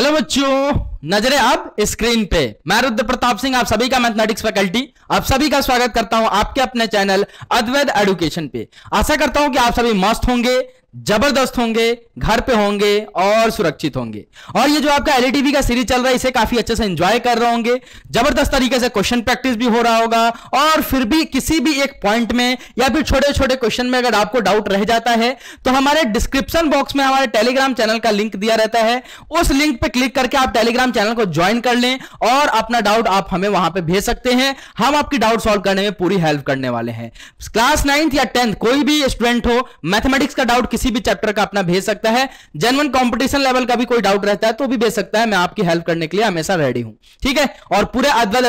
Hello बच्चों। नजरे अब स्क्रीन पे। मैं रुद्र प्रताप सिंह, आप सभी का मैथमेटिक्स फैकल्टी आप सभी का स्वागत करता हूँ आपके अपने चैनल अद्वैत एडुकेशन पे। आशा करता हूँ कि आप सभी मस्त होंगे। ज़बरदस्त होंगे, घर पे होंगे और सुरक्षित होंगे। और ये जो आपका एलईटीवी का सीरीज़ चल रहा है, इसे काफ़ी अच्छे से एंजॉय कर रहे होंगे। ज़बरदस्त तरीके से क्वेश्चन प्रैक्टिस भी हो रहा होगा और फिर भी किसी भी एक पॉइंट में या फिर छोटे छोटे क्वेश्चन में अगर आपको डाउट रह जाता है तो हमारे डिस्क्रिप्शन बॉक्स में हमारे टेलीग्राम चैनल का लिंक दिया रहता है। उस लिंक पे क्लिक करके आप टेलीग्राम चैनल को ज्वाइन कर लें और अपना डाउट आप हमें वहाँ पर भेज सकते हैं। हम आपकी डाउट सॉल्व करने में पूरी हेल्प करने वाले हैं। क्लास नाइन्थ या टेंथ कोई भी स्टूडेंट हो मैथमेटिक्स का डाउट किसी भी चैप्टर का अपना भेज सकता है। जनवन कंपटीशन लेवल का भी कोई डाउट रहता है तो भी भेज सकता है। मैं आपकी हेल्प करने के लिए हमेशा रेडी हूँ। ठीक है? और पूरे अद्वैत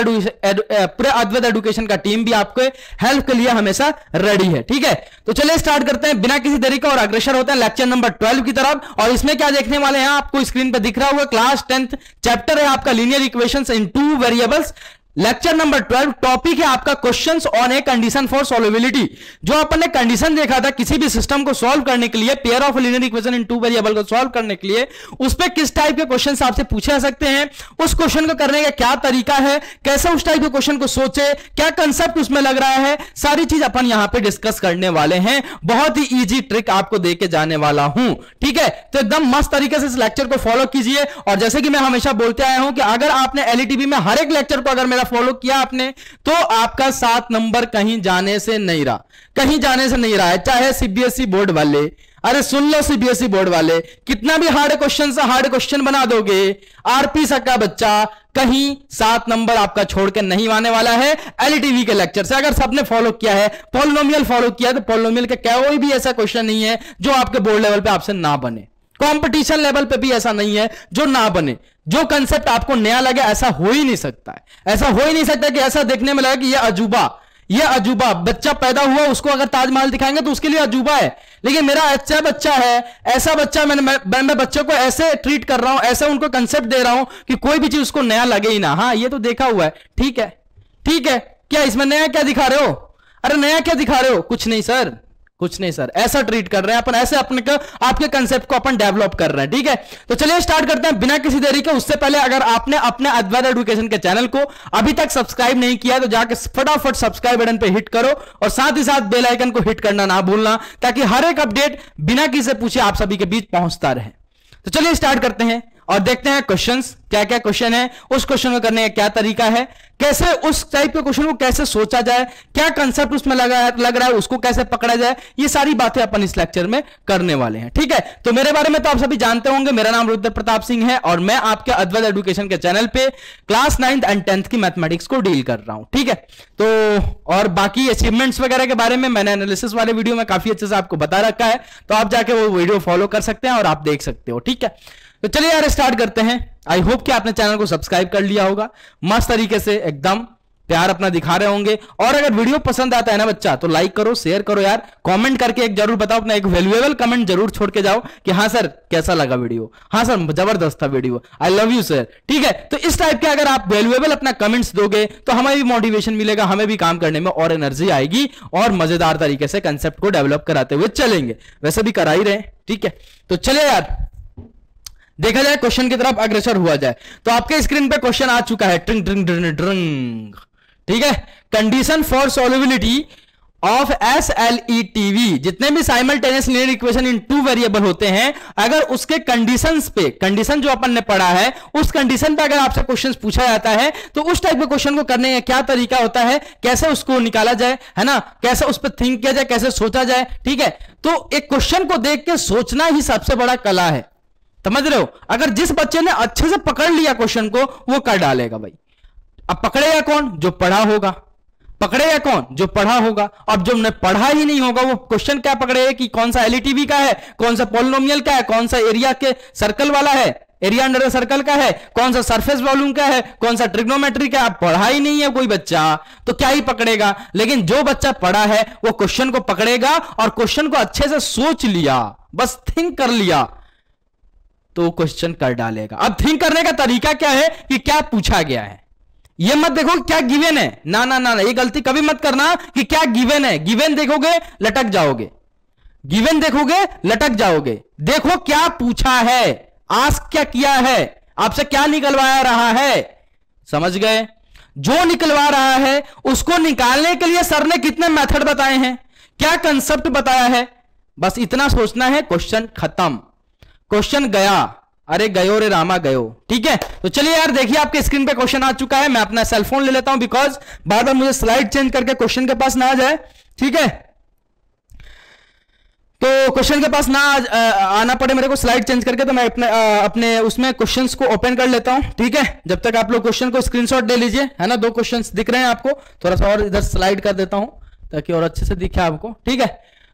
पूरे अद्वैत एडुकेशन का टीम भी आपके हेल्प के लिए हमेशा रेडी है। ठीक है? तो चलिए स्टार्ट करते हैं बिना किसी तरीके और अग्रसर होते हैं लेक्चर नंबर ट्वेल्व की तरफ़। और इसमें क्या देखने वाले हैं? आपको स्क्रीन पर दिख रहा होगा क्लास टेंथ चैप्टर है आपका linear equation in two variables lecture number twelve topic है आपका questions on a condition for solvability जो अपन ने कंडीशन देखा था किसी भी सिस्टम को सॉल्व करने के लिए pair of linear equation in two variable को सॉल्व करने के लिए, उस पर किस टाइप के क्वेश्चन आपसे पूछे जा सकते हैं, उस क्वेश्चन को करने का क्या तरीका है, कैसे उस टाइप के क्वेश्चन को सोचे, क्या कंसेप्ट उसमें लग रहा है, सारी चीज़ अपन यहाँ पर डिस्कस करने वाले हैं। बहुत ही ईजी ट्रिक आपको दे जाने वाला हूँ, ठीक है? तो एकदम मस्त तरीके से इस लेक्चर को फॉलो कीजिए, और जैसे कि मैं हमेशा बोलते आया हूँ कि अगर आपने एलईटीबी में हर एक लेक्चर को अगर मेरा फॉलो किया आपने तो आपका सात नंबर कहीं जाने से नहीं रहा। कहीं जाने से नहीं रहा है, चाहे सीबीएसई बोर्ड वाले, अरे सुन लो सीबीएसई बोर्ड वाले, कितना भी हार्ड क्वेश्चन से हार्ड क्वेश्चन बना दोगे आरपी का बच्चा कहीं सात नंबर आपका छोड़ के नहीं आने वाला है एलईटीवी के लेक्चर से। अगर सबने फॉलो किया है पोलोमियल फॉलो किया तो पोलोमियल का कोई भी ऐसा क्वेश्चन नहीं है, जो आपके बोर्ड लेवल पे आपसे ना बने। कंपटीशन लेवल पे भी ऐसा नहीं है, जो ना बने। जो कंसेप्ट आपको नया लगे ऐसा हो ही नहीं सकता है। ऐसा हो ही नहीं सकता कि ऐसा देखने में लगे कि यह अजूबा यह अजूबा बच्चा पैदा हुआ उसको अगर ताजमहल दिखाएँगे तो उसके लिए अजूबा है। लेकिन मेरा अच्छा बच्चा है ऐसा बच्चा मैंने मैं, मैं, बच्चों को ऐसे ट्रीट कर रहा हूँ ऐसे उनको कंसेप्ट दे रहा हूँ कि कोई भी चीज़ उसको नया लगे ही ना। हाँ ये तो देखा हुआ है। ठीक है। ठीक है। क्या इसमें नया क्या दिखा रहे हो? अरे नया क्या दिखा रहे हो? कुछ नहीं सर। कुछ नहीं, सर। ऐसा ट्रीट कर रहे हैं अपन, ऐसे अपने का, आपके कंसेप्ट को अपन डेवलप कर रहे हैं, ठीक है? तो चलिए स्टार्ट करते हैं, बिना किसी देरी के। उससे पहले अगर आपने अपने अद्वैत एडुकेशन के चैनल को अभी तक सब्सक्राइब नहीं किया तो जाके फटाफट सब्सक्राइब बटन पे हिट करो और साथ ही साथ बेल आइकन को हिट करना ना भूलना, ताकि हर एक अपडेट बिना किसी पूछे आप सभी के बीच पहुँचता रहे। तो चलिए स्टार्ट करते हैं। और देखते हैं क्वेश्चंस क्या क्या क्वेश्चन है, उस क्वेश्चन को करने का क्या तरीका है, कैसे उस टाइप के क्वेश्चन को कैसे सोचा जाए, क्या कंसेप्ट उसमें लगा, लग रहा है, उसको कैसे पकड़ा जाए, ये सारी बातें अपन इस लेक्चर में करने वाले हैं, ठीक है? तो मेरे बारे में तो आप सभी जानते होंगे, मेरा नाम रुद्र प्रताप सिंह है और मैं आपके अद्वैत एडुकेशन के चैनल पे क्लास नाइन्थ एंड टेंथ की मैथमेटिक्स को डील कर रहा हूँ, ठीक है? तो और बाकी अचीवमेंट्स वगैरह के बारे में मैंने एनालिसिस वाले वीडियो में काफ़ी अच्छे से आपको बता रखा है तो आप जाके वो वीडियो फॉलो कर सकते हैं और आप देख सकते हो, ठीक है? तो चलिए यार स्टार्ट करते हैं। आई होप कि आपने चैनल को सब्सक्राइब कर लिया होगा। मस्त तरीके से एकदम प्यार अपना दिखा रहे होंगे। और अगर वीडियो पसंद आता है ना बच्चा तो लाइक करो शेयर करो यार। कमेंट करके एक ज़रूर बताओ, अपना एक वैल्यूएबल कमेंट ज़रूर छोड़ के जाओ कि हाँ सर कैसा लगा वीडियो हाँ सर ज़बरदस्त था video I love you sir ठीक है? तो इस टाइप के अगर आप वैल्यूएबल अपना कमेंट्स दोगे तो हमें भी मोटिवेशन मिलेगा, हमें भी काम करने में और एनर्जी आएगी और मज़ेदार तरीके से कंसेप्ट को डेवलप कराते हुए चलेंगे। वैसे भी करा ही रहे ठीक है? तो चले यार देखा जाए क्वेश्चन की तरफ़ अग्रसर हुआ जाए। तो आपके स्क्रीन पे क्वेश्चन आ चुका है। ट्रिंग ट्रिंग ट्रिंग ट्रिंग। ठीक है? Condition for solvability of S L E TV जितने भी simultaneous linear equation in two variable होते हैं, अगर उसके कंडीशंस पे कंडीशन जो अपन ने पढ़ा है, उस कंडीशन पे अगर आपसे क्वेश्चन पूछा जाता है तो उस टाइप के क्वेश्चन को करने का क्या तरीका होता है? कैसे उसको निकाला जाए? है ना? कैसे उस पर थिंक किया जाए? कैसे सोचा जाए? ठीक है? तो एक क्वेश्चन को देख के सोचना ही सबसे बड़ा कला है। समझ रहे हो? अगर जिस बच्चे ने अच्छे से पकड़ लिया क्वेश्चन को, वो कर डालेगा भाई। अब पकड़ेगा कौन? जो पढ़ा होगा। पकड़ेगा कौन? जो पढ़ा होगा। अब जो पढ़ा ही नहीं होगा, वो क्वेश्चन क्या पकड़ेगा कि कौन सा एलईटीवी का है? कौन सा पोलिनोमियल का है? कौन सा एरिया के सर्कल वाला है? एरिया अंडर सर्कल का है? कौन सा सरफेस वॉल्यूम का है? कौन सा ट्रिग्नोमेट्री का पढ़ा ही नहीं है कोई बच्चा। तो क्या ही पकड़ेगा? लेकिन जो बच्चा पढ़ा है, वो क्वेश्चन को पकड़ेगा और क्वेश्चन को अच्छे से सोच लिया। बस थिंक कर लिया। तो क्वेश्चन कर डालेगा। अब थिंक करने का तरीका क्या है कि क्या पूछा गया है? ये मत देखो क्या गिवेन है। ना ना ना ना, ये गलती कभी मत करना कि क्या गिवेन है। गिवेन देखोगे, लटक जाओगे। गिवेन देखोगे, लटक जाओगे। देखो क्या पूछा है। आस्क क्या किया है। आपसे क्या निकलवाया रहा है। समझ गए? जो निकलवा रहा है, उसको निकालने के लिए सर ने कितने मेथड बताए हैं? क्या कंसेप्ट बताया है? बस इतना सोचना है क्वेश्चन खत्म। क्वेश्चन गया। अरे गयो रे रामा, गयो। ठीक है? तो चलिए यार, देखिए आपके स्क्रीन पे क्वेश्चन आ चुका है, मैं अपना सेलफोन ले लेता हूँ बिकॉज़ बार बार मुझे स्लाइड चेंज करके क्वेश्चन के पास ना आ जाए। ठीक है? तो क्वेश्चन के पास ना आना पड़े मेरे को स्लाइड चेंज करके तो मैं अपने अपने उसमें क्वेश्चंस को ओपन कर लेता हूँ। ठीक है? जब तक आप लोग क्वेश्चन को स्क्रीनशॉट ले लीजिए, है ना? दो क्वेश्चंस दिख रहे हैं आपको। थोड़ा सा और इधर स्लाइड कर देता हूँ, ताकि और अच्छे से दिखे आपको। ठीक है?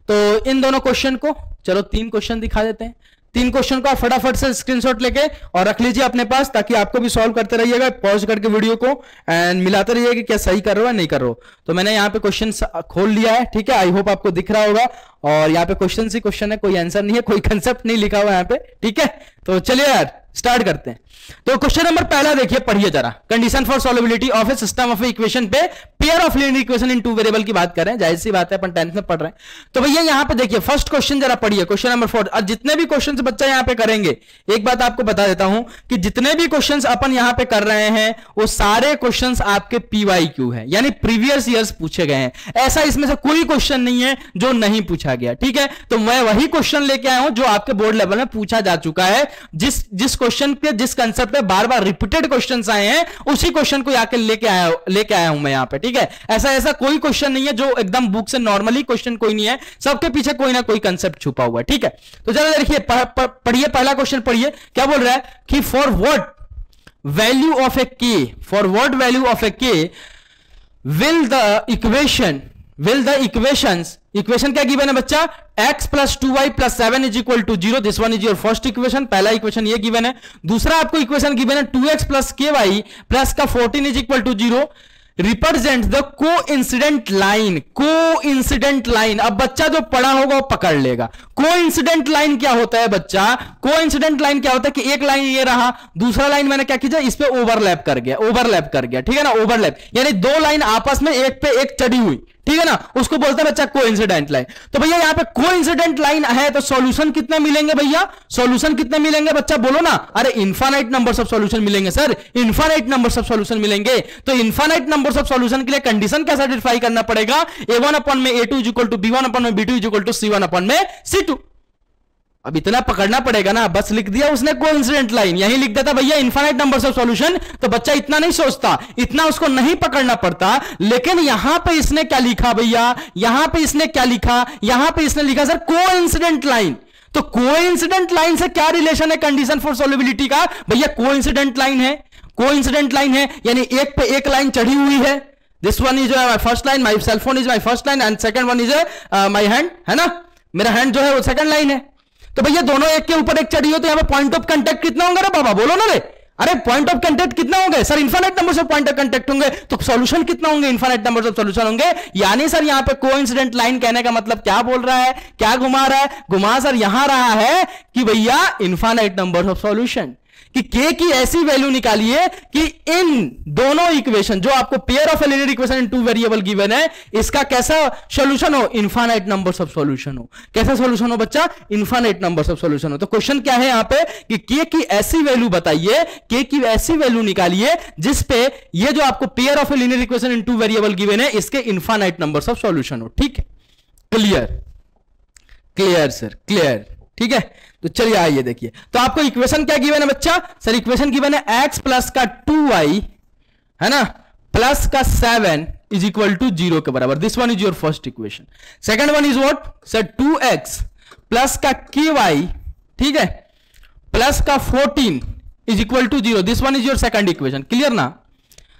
तो इन दोनों क्वेश्चन को, चलो तीन क्वेश्चन दिखा देते हैं। तीन क्वेश्चन को फटाफट से स्क्रीनशॉट लेके और रख लीजिए अपने पास, ताकि आपको भी सॉल्व करते रहिएगा पॉज करके वीडियो को एंड मिलाते रहिए कि क्या सही कर रहे हो या नहीं कर रहे हो। तो मैंने यहाँ पे क्वेश्चन खोल लिया है, ठीक है? आई होप आपको दिख रहा होगा। और यहाँ पे क्वेश्चन ही क्वेश्चन है, कोई आंसर नहीं है, कोई कंसेप्ट नहीं लिखा हुआ यहाँ पे, ठीक है? तो चलिए यार स्टार्ट करते हैं। तो क्वेश्चन नंबर पहला देखिए, पढ़िए जरा। Condition for solvability of a system of equation पे pair of linear equation in two variable की बात करें, ज़ाहिर सी बात है, अपन टेंथ में पढ़ रहे हैं। तो भैया, यहाँ पे देखिए फ़र्स्ट क्वेश्चन जरा पढ़िए क्वेश्चन नंबर फोर और जितने भी क्वेश्चन बच्चा यहाँ पे करेंगे, एक बात आपको बता देता हूँ कि जितने भी क्वेश्चन अपन यहाँ पे कर रहे हैं, वो सारे क्वेश्चन आपके पीवाई क्यू है, यानी प्रीवियस ईयर्स पूछे गए हैं। ऐसा इसमें से कोई क्वेश्चन नहीं है जो नहीं पूछा गया, ठीक है? तो मैं वही क्वेश्चन लेके आया हूँ जो आपके बोर्ड लेवल में पूछा जा चुका है। जिस जिस क्वेश्चन पे जिस कंसेप्ट पे बार बार रिपीटेड क्वेश्चन आए हैं, उसी क्वेश्चन को लेके आया लेके आया हूँ मैं यहाँ पे, ठीक है? ऐसा ऐसा कोई क्वेश्चन नहीं है जो एकदम बुक से नॉर्मली क्वेश्चन कोई नहीं है। सबके पीछे कोई ना कोई कंसेप्ट छुपा हुआ है, ठीक है? तो जरा देखिए पढ़िए, पहला क्वेश्चन पढ़िए। क्या बोल रहा है? कि for what value of a k for what value of a k will the equation will the equations equation क्या गिवन है बच्चा? x plus two y plus seven is equal to zero this one is your first equation पहला इक्वेशन ये given है। दूसरा आपको equation given है two x plus k y plus का fourteen is equal to zero represent the coincident line coincident line अब बच्चा जो पढ़ा होगा वो पकड़ लेगा। को इंसिडेंट लाइन क्या होता है बच्चा? को इंसिडेंट लाइन क्या होता है कि एक लाइन ये रहा, दूसरा लाइन मैंने क्या किया इस पर ओवरलैप कर गया ओवरलैप कर गया, ठीक है ना? ओवरलैप यानी दो लाइन आपस में एक पे एक चढ़ी हुई। ठीक है ना? उसको बोलते हैं, बच्चा को इंसिडेंट लाइन तो भैया, यहाँ पे को इंसिडेंट लाइन है तो सोल्यूशन कितने मिलेंगे भैया? सोल्यूशन कितने मिलेंगे? बच्चा, बोलो ना। अरे इन्फानाइट नंबर ऑफ़ सॉल्यूशन मिलेंगे sir infinite number of solution मिलेंगे। तो इन्फानाइट नंबर ऑफ़ सोल्यूशन के लिए कंडीशन क्या सेटिस्फाई करना पड़ेगा? ए वन अपन में a two equal to b one upon में b two equal to c one upon में सी टू अब इतना पकड़ना पड़ेगा ना, बस लिख दिया उसने कोइंसिडेंट लाइन यही लिख देता, भैया इन्फाइनाइट नंबर ऑफ़ सॉल्यूशन तो बच्चा इतना नहीं सोचता, इतना उसको नहीं पकड़ना पड़ता, लेकिन यहाँ पे इसने क्या लिखा भैया? यहाँ पे इसने क्या लिखा? यहाँ पे इसने लिखा, सर कोइंसिडेंट लाइन तो कोइंसिडेंट लाइन से क्या रिलेशन है कंडीशन फॉर सोलिबिलिटी का? भैया कोइंसिडेंट लाइन है कोइंसिडेंट लाइन है, यानी एक पे एक लाइन चढ़ी हुई है। This one is my first line my cellphone is my first line and second one is my hand है ना? मेरा हैंड जो है वो सेकंड लाइन है। तो भैया दोनों एक के ऊपर एक चढ़ी हो तो यहाँ पे पॉइंट ऑफ़ कंटेक्ट कितना होगा रे बाबा? बोलो ना रे। अरे पॉइंट ऑफ़ कंटेक्ट कितना होंगे? Sir infinite number of point of contact होंगे। तो सॉल्यूशन कितना होंगे इन्फानेट नंबर ऑफ़ सॉल्यूशन होंगे? यानी सर यहाँ पे कोइंसिडेंट लाइन कहने का मतलब क्या बोल रहा है? क्या घुमा रहा है? घुमा सर यहाँ रहा है कि भैया इन्फानाइट नंबर ऑफ़ सॉल्यूशन कि के की ऐसी वैल्यू निकालिए कि इन दोनों इक्वेशन जो आपको pair of linear equation in two variable given है, इसका कैसा सॉल्यूशन हो? इन्फानाइट नंबर ऑफ़ सॉल्यूशन हो। कैसा सॉल्यूशन हो बच्चा? इन्फानाइट नंबर ऑफ़ सॉल्यूशन हो। तो क्वेश्चन क्या है यहाँ पे? कि के की ऐसी वैल्यू बताइए के की ऐसी वैल्यू निकालिए जिसपे ये जो आपको pair of linear equation in two variable given है, इसके इन्फानाइट नंबर ऑफ़ सोल्यूशन हो। ठीक है? क्लियर क्लियर सर क्लियर ठीक है? तो चलिए आइए देखिए। तो आपको इक्वेशन क्या गिवन है बच्चा? सर इक्वेशन गिवन है एक्स प्लस का टू वाई है ना? प्लस का seven is equal to zero के बराबर। This one is your first equation second one is what sir two x plus का के वाई ठीक है? प्लस का fourteen is equal to zero this one is your second equation clear ना?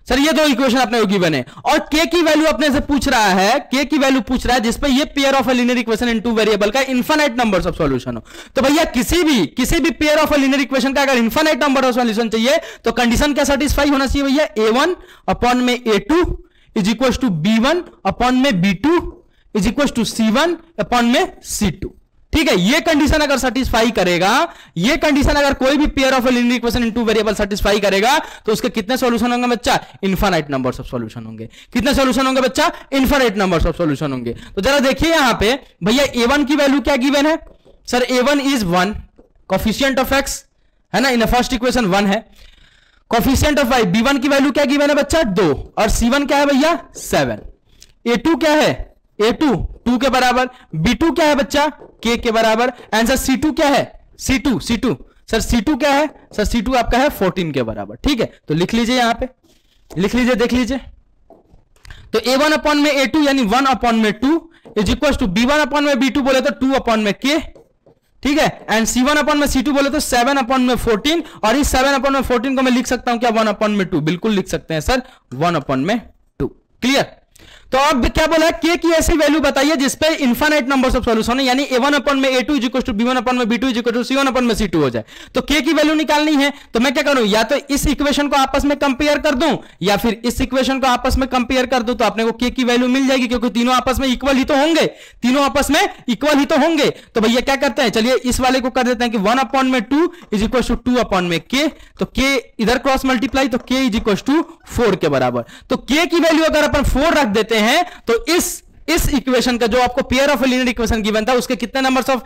Sir, ये दो इक्वेशन अपने गिवन है और के की वैल्यू अपने से पूछ रहा है के की वैल्यू पूछ रहा है जिसपे ये pair of linear equation in two variable का इन्फानाइट नंबर ऑफ़ सॉल्यूशन हो। तो भैया, किसी भी किसी भी पेयर ऑफ़ लिनियर इक्वेशन का अगर इन्फानाइट नंबर ऑफ़ सॉल्यूशन चाहिए तो कंडीशन क्या सेटिस्फाई होना चाहिए भैया? ए वन अपॉन में a two is equal to b one upon में b two is equal to c one upon में सी टू ठीक है, ये कंडीशन अगर सेटिस्फाई करेगा, ये कंडीशन अगर कोई भी pair of linear equation in two variable satisfy करेगा तो उसके कितने सॉल्यूशन होंगे बच्चा? इन्फानाइट नंबर्स ऑफ़ सॉल्यूशन होंगे। कितने सॉल्यूशन होंगे बच्चा? इन्फानाइट नंबर्स ऑफ़ सॉल्यूशन होंगे। तो जरा देखिए यहाँ पे, भैया ए की वैल्यू क्या गिवन है? Sir a one is one coefficient of x है ना? इन फ़र्स्ट इक्वेशन वन है। Coefficient of y b one की वैल्यू क्या गिवन है बच्चा? दो। और सी वन क्या है भैया? सेवन ए टू क्या है? ए टू टू के बराबर। बी टू क्या है बच्चा? के के बराबर। आंसर सी टू क्या है? C two c two sir c two क्या है? सर सी टू आपका है फोर्टीन के बराबर। ठीक है? तो लिख लीजिए यहाँ पे। लिख लीजिए, देख लीजिए। तो ए वन अपॉन में ए टू यानी वन अपॉन में two is equal to b one upon में बी टू बोले तो टू अपॉन में के ठीक है? एंड सी वन अपॉन में सी टू बोले तो सेवन अपॉन में फोर्टीन और इस सेवन अपॉन में फोर्टीन को मैं लिख सकता हूँ क्या? वन अपॉन में टू बिल्कुल लिख सकते हैं सर वन अपॉन में टू क्लियर तो अब क्या बोला के की ऐसी वैल्यू बताइए जिसपे इन्फानाइट नंबर ऑफ़ सॉल्यूशन है, यानी ए वन अपन में a two is equal to b one upon में b two is equal to c one upon में सी टू हो जाए। तो के की वैल्यू निकालनी है तो मैं क्या करूँ? या तो इस इक्वेशन को आपस में कंपेयर कर दूँ, या फिर इस इक्वेशन को आपस में कंपेयर कर दूँ तो अपने को के की वैल्यू मिल जाएगी, क्योंकि तीनों आपस में इक्वल ही तो होंगे। तीनों आपस में इक्वल ही तो होंगे। तो भैया क्या करते हैं? चलिए इस वाले को कर देते हैं कि वन अपॉन में two is equal to two upon में के तो के इधर क्रॉस मल्टीप्लाई तो k is equal to four के बराबर। तो के की वैल्यू अगर अपन फोर रख देते तो इस इस इक्वेशन का जो आपको pair of linear equation given था उसके कितने नंबर्स ऑफ़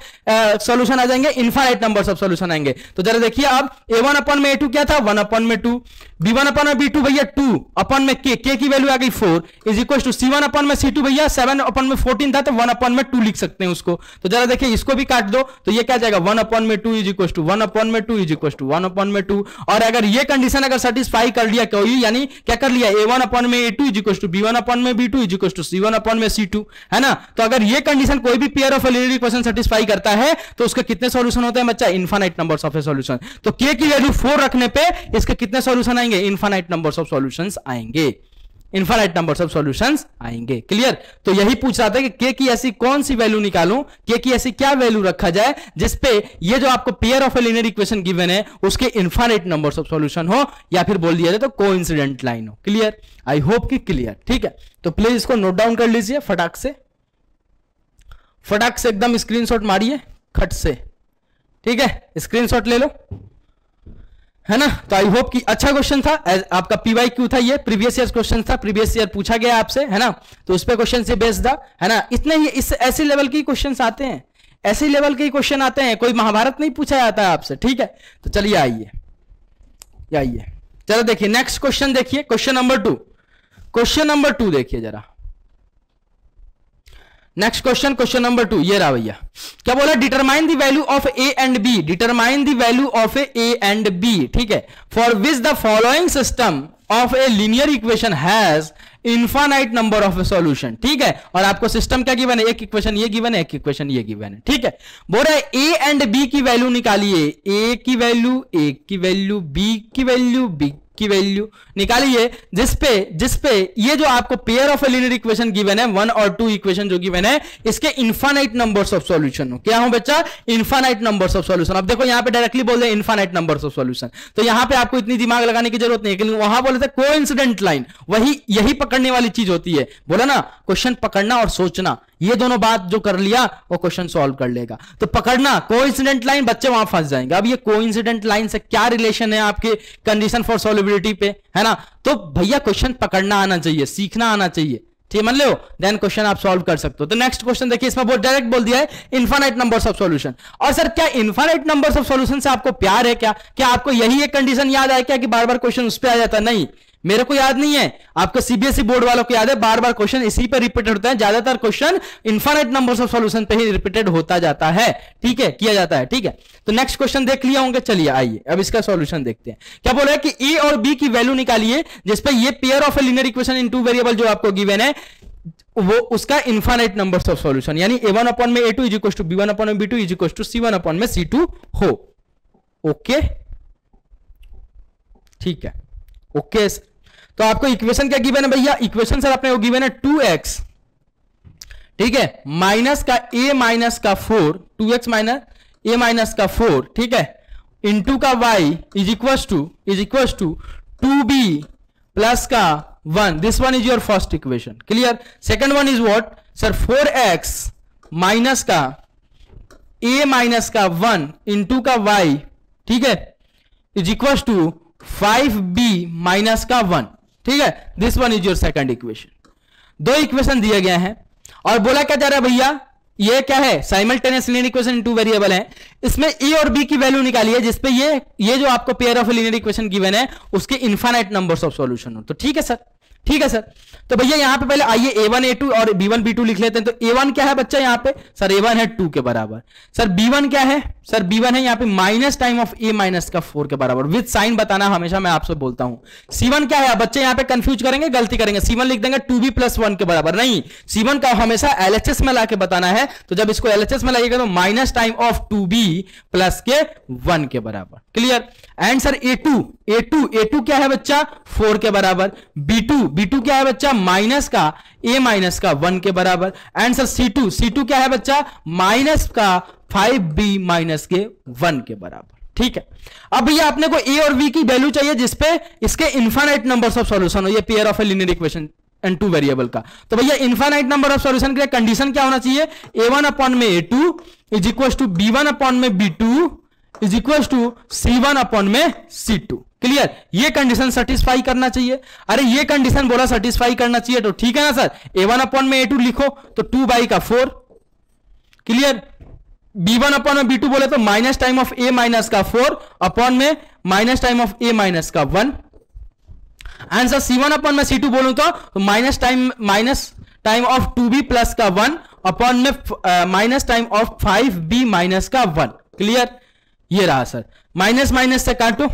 सॉल्यूशन आ जाएँगे इनफाइनाइट नंबर्स ऑफ़ सॉल्यूशन आएँगे तो जरा देखिए आप ए वन अपन में ए टू क्या था वन अपन में टू बी वन अपन में बी टू भैया टू अपन में के के की वैल्यू आ गई four is equal to c one upon में सी टू भैया सेवन अपन में फोर्टीन था तो वन अपन में टू लिख सकते हैं उसको तो जरा देखिए इसको भी काट दो तो ये क्या जाएगा वन अपन में two is equal to one upon में two is equal to one upon में टू और अगर ये कंडीशन अगर सेटिस्फाई कर लिया कोई यानी क्या कर लिया ए वन अपन में A two is equal to B one upon में B two is equal to C one upon में सी टू है ना? तो अगर ये कंडीशन कोई भी पेयर ऑफ़ एलिडिक क्वेश्चन सेटिस्फाई करता है तो उसके कितने सॉल्यूशन होते हैं बच्चा? इन्फानाइट नंबर ऑफ़ सॉल्यूशन तो के की वैल्यू फोर रखने पे इसके कितने सॉल्यूशन आएँगे? इन्फानाइट नंबर ऑफ़ सॉल्यूशंस आएँगे। इनफाइनाइट नंबर ऑफ़ सॉल्यूशंस आएँगे। क्लियर तो यही पूछ रहा था कि के की ऐसी कौन सी वैल्यू निकालूं? के की ऐसी क्या वैल्यू रखा जाए जिसपे ये जो आपको pair of a linear equation given है, उसके इनफाइनाइट नंबर ऑफ़ सॉल्यूशन हो या फिर बोल दिया जाए तो कोइंसिडेंट लाइन हो। क्लियर आई होप कि क्लियर ठीक है? तो प्लीज़ इसको नोट डाउन कर लीजिए फटाक से। फटाक से एकदम स्क्रीनशॉट मारिए, खट से। ठीक है? स्क्रीनशॉट ले लो। है ना? तो आई होप कि अच्छा क्वेश्चन था। आपका पीवाई क्यू था ये। प्रीवियस ईयर क्वेश्चन था। प्रीवियस ईयर पूछा गया आपसे, है ना? तो उस पर क्वेश्चन से बेस्ड था, है ना? इतने ही इस ऐसे लेवल के क्वेश्चन आते हैं। ऐसे लेवल के क्वेश्चन आते हैं। कोई महाभारत नहीं पूछा जाता है आपसे, ठीक है? तो चलिए आइए। आइए। चलो देखिए नेक्स्ट क्वेश्चन देखिए। Question number two question number two देखिए जरा। Next question question number two ये रहा भैया। क्या बोला? Determine the value of A and B determine the value of A and B ठीक है? For which the following system of a linear equation has infinite number of solution ठीक है? और आपको सिस्टम क्या गिवन है? एक इक्वेशन ये गिवन है, एक इक्वेशन ये गिवन है, ठीक है? बोल रहा है ए एंड बी की वैल्यू निकालिए। ए की वैल्यू ए की वैल्यू बी की वैल्यू बी की वैल्यू निकालिए जिसपे जिसपे ये जो आपको pair of linear equation given है वन और टू इक्वेशन जो गिवन है, इसके इन्फानाइट नंबर्स ऑफ़ सॉल्यूशन हो। क्या हो बच्चा? इन्फानाइट नंबर्स ऑफ़ सॉल्यूशन अब देखो, यहाँ पे डायरेक्टली बोल रहे इन्फानाइट नंबर्स ऑफ़ सॉल्यूशन तो यहाँ पे आपको इतनी दिमाग लगाने की ज़रूरत नहीं लेकिन वहाँ बोले थे को लाइन वही, यही पकड़ने वाली चीज़ होती है। बोला ना क्वेश्चन पकड़ना और सोचना। ये दोनों बात जो कर लिया, वो क्वेश्चन सॉल्व कर लेगा। तो पकड़ना कोइंसिडेंट लाइन बच्चे वहाँ फंस जाएँगे। अब ये कोइंसिडेंट लाइन से क्या रिलेशन है आपके कंडीशन फॉर सोलिबिलिटी पे? है ना? तो भैया क्वेश्चन पकड़ना आना चाहिए, सीखना आना चाहिए। ठीक, मान लो? देन क्वेश्चन आप सॉल्व कर सकते हो। तो नेक्स्ट क्वेश्चन देखिए, इसमें बहुत डायरेक्ट बोल दिया है इन्फानाइट नंबर्स ऑफ़ सॉल्यूशन और सर क्या इन्फानाइट नंबर्स ऑफ़ सॉल्यूशन से आपको प्यार है क्या? क्या आपको यही एक कंडीशन याद है क्या कि बार बार क्वेश्चन उस पर आ जाता नहीं। मेरे को याद नहीं है। आपको सीबीएसई बोर्ड वालों को याद है बार बार क्वेश्चन इसी पर रिपीटेड होता है। ज़्यादातर question infinite number of solution पे ही रिपीटेड होता जाता है। ठीक है? किया जाता है। ठीक है? तो नेक्स्ट क्वेश्चन देख लिया होंगे। चलिए, आइए। अब इसका सॉल्यूशन देखते हैं। क्या बोल रहा है कि ए और बी की वैल्यू निकालिए जिसपे ये pair of a linear equation in two variable जो आपको गिवन है, वो उसका इन्फाइनाइट नंबर ऑफ़ सॉल्यूशन यानी ए वन अपॉन में A two is equal to B one upon में B two is equal to C one upon में सी two हो। ओके ठीक है। ओके तो आपको इक्वेशन क्या गिवन है भैया? इक्वेशन सर अपने को गिवन है टू एक्स ठीक है? माइनस का ए माइनस का four two X minus A minus का फोर ठीक है? इंटू का Y is equal to is equal to two B plus का one this one is your first equation clear second one is what sir four X minus का ए minus का one into का Y ठीक है? Is equal to five B minus का one ठीक है? This one is your second equation दो equation दिए गए हैं। और बोला क्या जा रहा है भैया? ये क्या है? Simultaneous linear equation in two variable है। इसमें ए और बी की वैल्यू निकालिए जिसपे ये ये जो आपको pair of linear equation given है, उसके इन्फाइनाइट नंबर्स ऑफ़ सॉल्यूशन हो। तो ठीक है सर ठीक है सर? तो भैया यहाँ पे पहले आइए ए वन ए टू और बी वन बी टू लिख लेते हैं। तो ए वन क्या है बच्चा यहाँ पे? सर ए वन है टू के बराबर। सर बी वन क्या है? सर बी वन है यहाँ पे minus time of A minus का फोर के बराबर। विद साइन बताना हमेशा मैं आपसे बोलता हूँ। सी वन क्या है? बच्चे यहाँ पे कंफ्यूज करेंगे, गलती करेंगे। सी वन लिख देंगे टू बी प्लस वन के बराबर। नहीं सी वन का हमेशा एलएचएस में लाके बताना है। तो जब इसको एलएचएस में लगेगा तो minus time of two B plus के वन के बराबर। Clear and sir A two A two A two क्या है बच्चा? फोर के बराबर। बी टू बी टू क्या है बच्चा? माइनस का। ए माइनस का वन के बराबर। And C two C two क्या है बच्चा? माइनस का फाइव बी माइनस के वन के बराबर। ठीक है? अब भैया अपने को ए और बी की वैल्यू चाहिए जिसपे इसके इन्फानाइट नंबर्स ऑफ़ सॉल्यूशन हो। ये pair of a linear equation and two variable का। तो भैया इन्फानाइट नंबर ऑफ़ सॉल्यूशन के लिए कंडीशन क्या होना चाहिए? ए वन अपॉन में A two is equal to B one upon में B two is equal to C one upon में सी टू क्लियर ये कंडीशन सेटिस्फाई करना चाहिए। अरे ये कंडीशन बोला सेटिस्फाई करना चाहिए तो ठीक है ना सर ए वन अपॉन में ए टू लिखो तो टू बाई का four clear B one upon में बी टू बोले तो minus time of A minus का फोर अपॉन में minus time of A minus का one answer C one upon में सी टू बोलू तो minus time minus time of two B plus का वन अपॉन में minus time of five B minus का one clear ये रहा सर। माइनस माइनस से काटो,